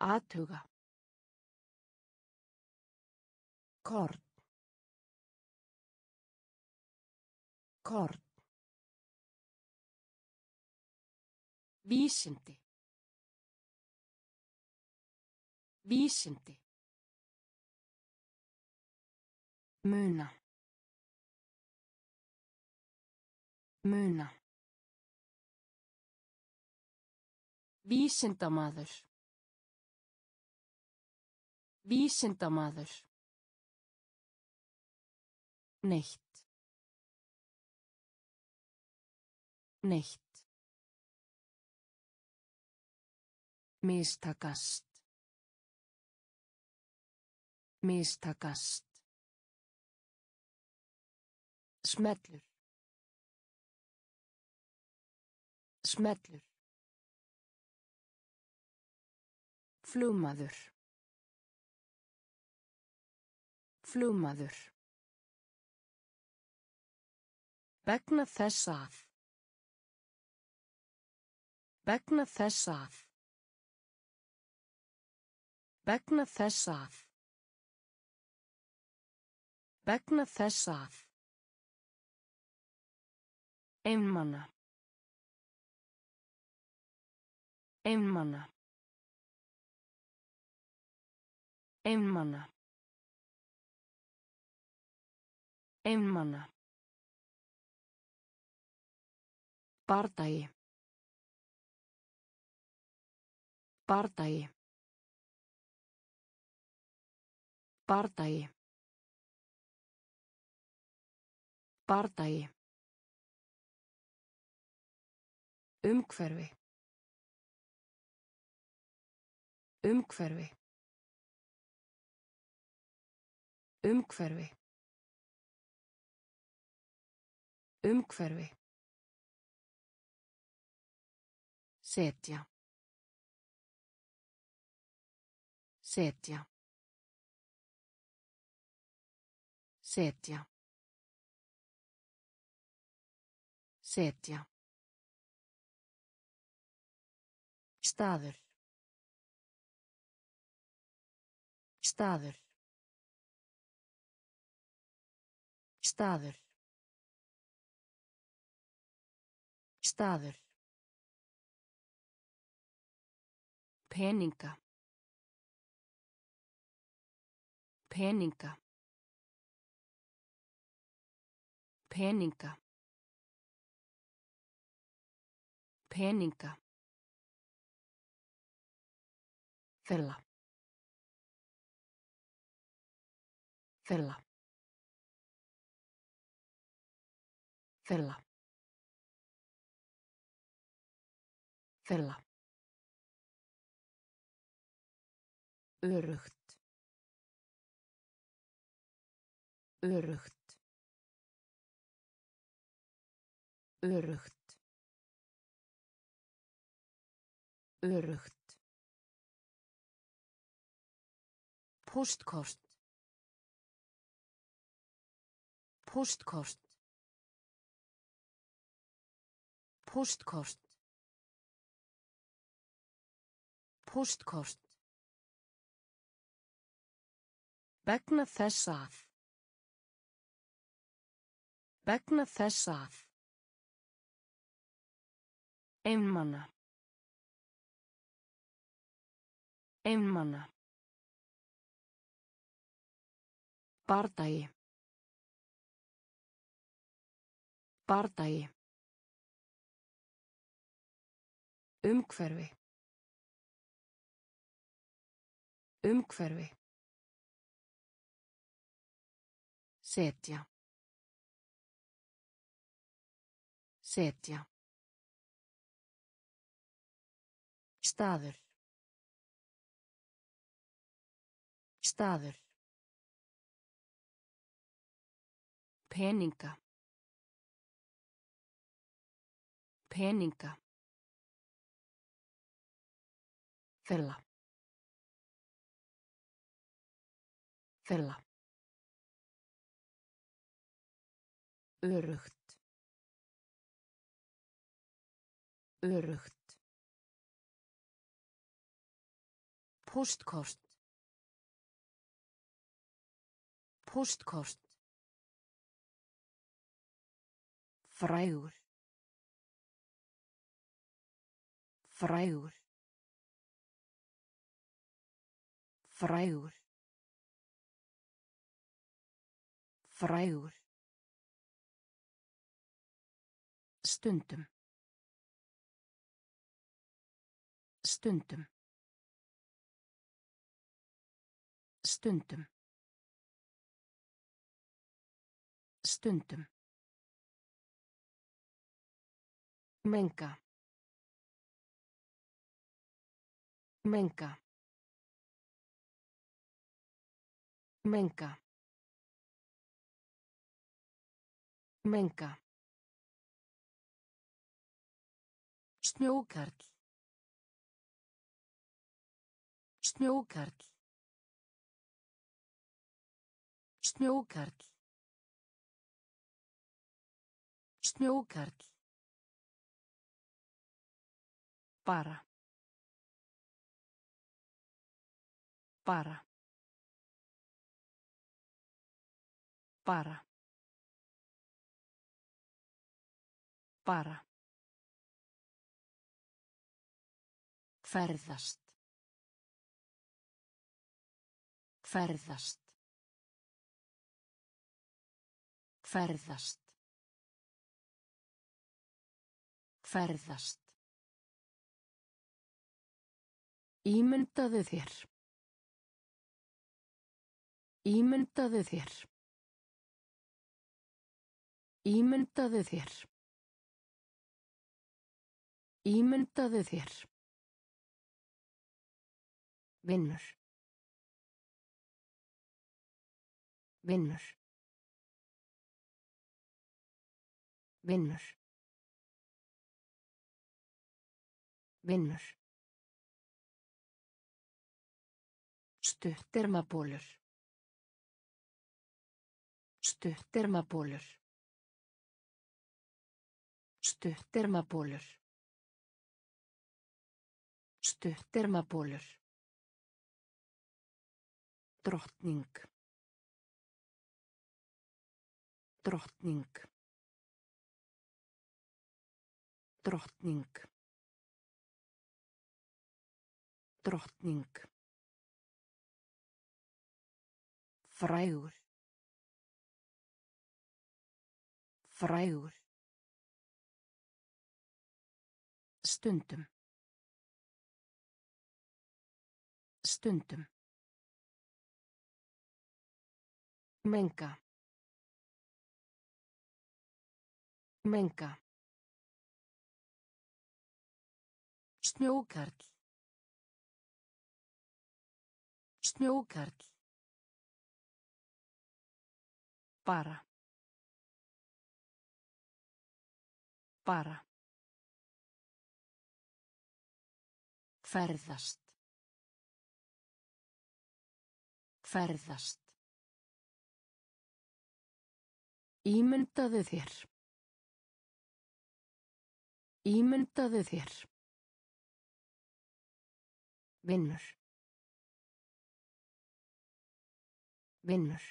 Aðtuga. Korn. Korn. Vísindi. Vísindi. Muna. Muna. Vísindamaður. Vísindamaður. Neitt. Neitt. Mistakast. Mistakast. Smellur. Smellur. Flugmaður. Flugmaður. Vegna þess að. Vegna þess að. Vegna þess að. Vegna þess að. Einmana. Einmana. Einmana. Einmana. Bardagi. Bardagi. Bardagi. Bardagi. Umhverfi. Umhverfi. Umhverfi. Umhverfi. Setja. Setja. Setja. Setja. Staður. Staður. Staður. Staður. Peninga. Peninga. Peninga. Peninga. Fella. Fella. Fella. Fella. Örugt. Örugt. Örugt. Örugt. Póstkort. Póstkort. Póstkort. Póstkort. Vegna þess að. Vegna þess að. Einmana. Einmana. Bardagi. Bardagi. Umhverfi. Umhverfi. Setja. Setja. Staður. Staður. Peninga. Peninga. Fella. Fella. Örugt. Örugt. Póstkort. Póstkort. Frægur. Frægur. Frægur. Frægur. Stundum. Stundum. Stundum. Stundum. Menga. Menga. Menga. Menga. Snjókarl. Snjókarl. Snjókarl. Snjókarl. Bara. Bara. Bara. Bara. Ferðast. Ferðast. Ferðast. Ferðast. Ímyndaðu þér. Ímyndaðu þér. Ímyndaðu þér. Ímyndaðu þér. Vinnur. Vinnur. Vinnur. Vinnur. Stuttermabólur. Stuttermabólur. Stuttermabólur. Stuttermabólur. Drottning. Drottning. Drottning. Drottning. Frægur. Frægur. Stundum. Stundum. Menga. Menga. Snjókarl. Snjókarl. Bara. Bara. Ferðast. Ferðast. Ímyndaðu þér. Ímyndaðu þér. Vinnur. Vinnur.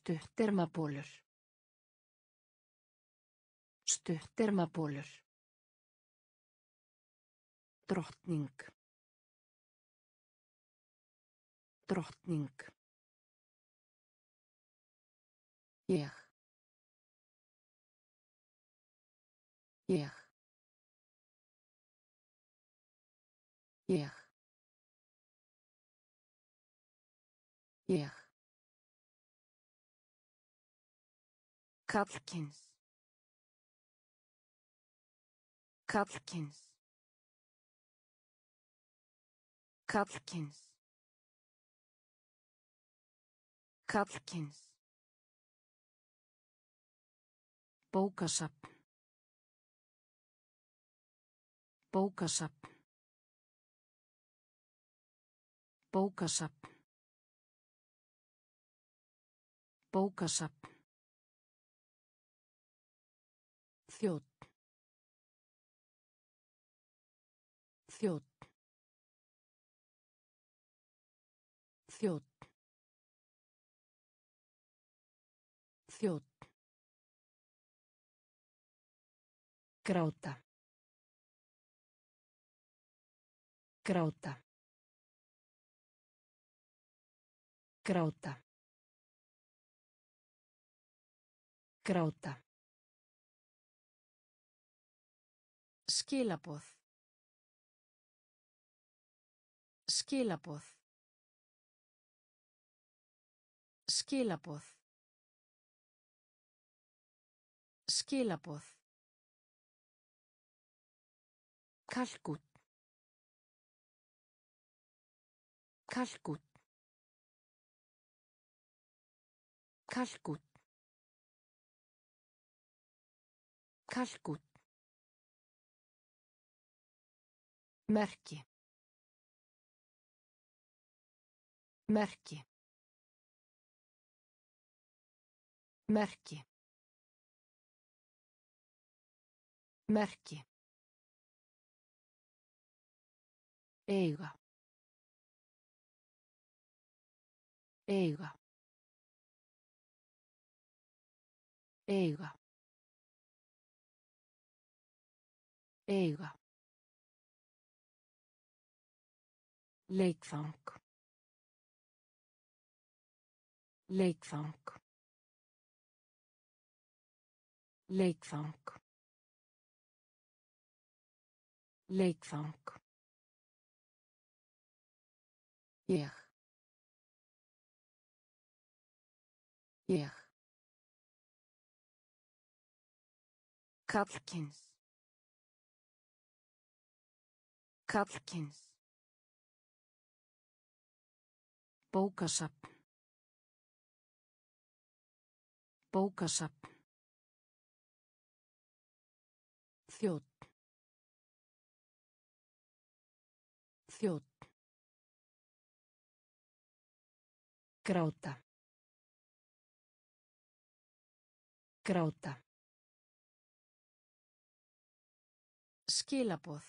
Stuttermabólur. Stuttermabólur. Drottning. Drottning. Ég. Ég. Ég. Ég. Kallkins. Kallkins. Kallkins. Kallkins. Bókasapn. Bókasapn. Bókasapn. Bókasapn. Þjótt. Þjótt. Þjótt. Þjótt. Gráta. Gráta. Gráta. Gráta. Skilaboð. Skilaboð. Skilaboð. Skilaboð. Kalkút. Kalkút. Kalkút. Kalkút. Merki. Merki. Merki. Merki. Eiga. Eiga. Eiga. Eiga. Leikfang. Leikfang. Leikfang. Leikfang. Ég. Ég. Kallkins. Kallkins. Bókasapn. Bókasapn. Þjótt. Þjótt. Gráta. Gráta. Skilaboð.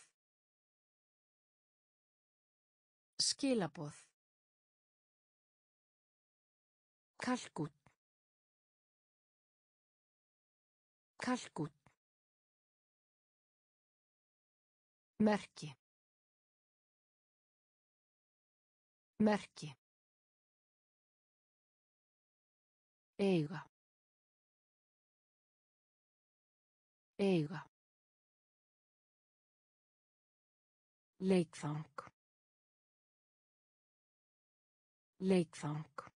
Skilaboð. Kalkút. Kalkút. Merki. Merki. Eiga. Eiga. Leikfang. Leikfang.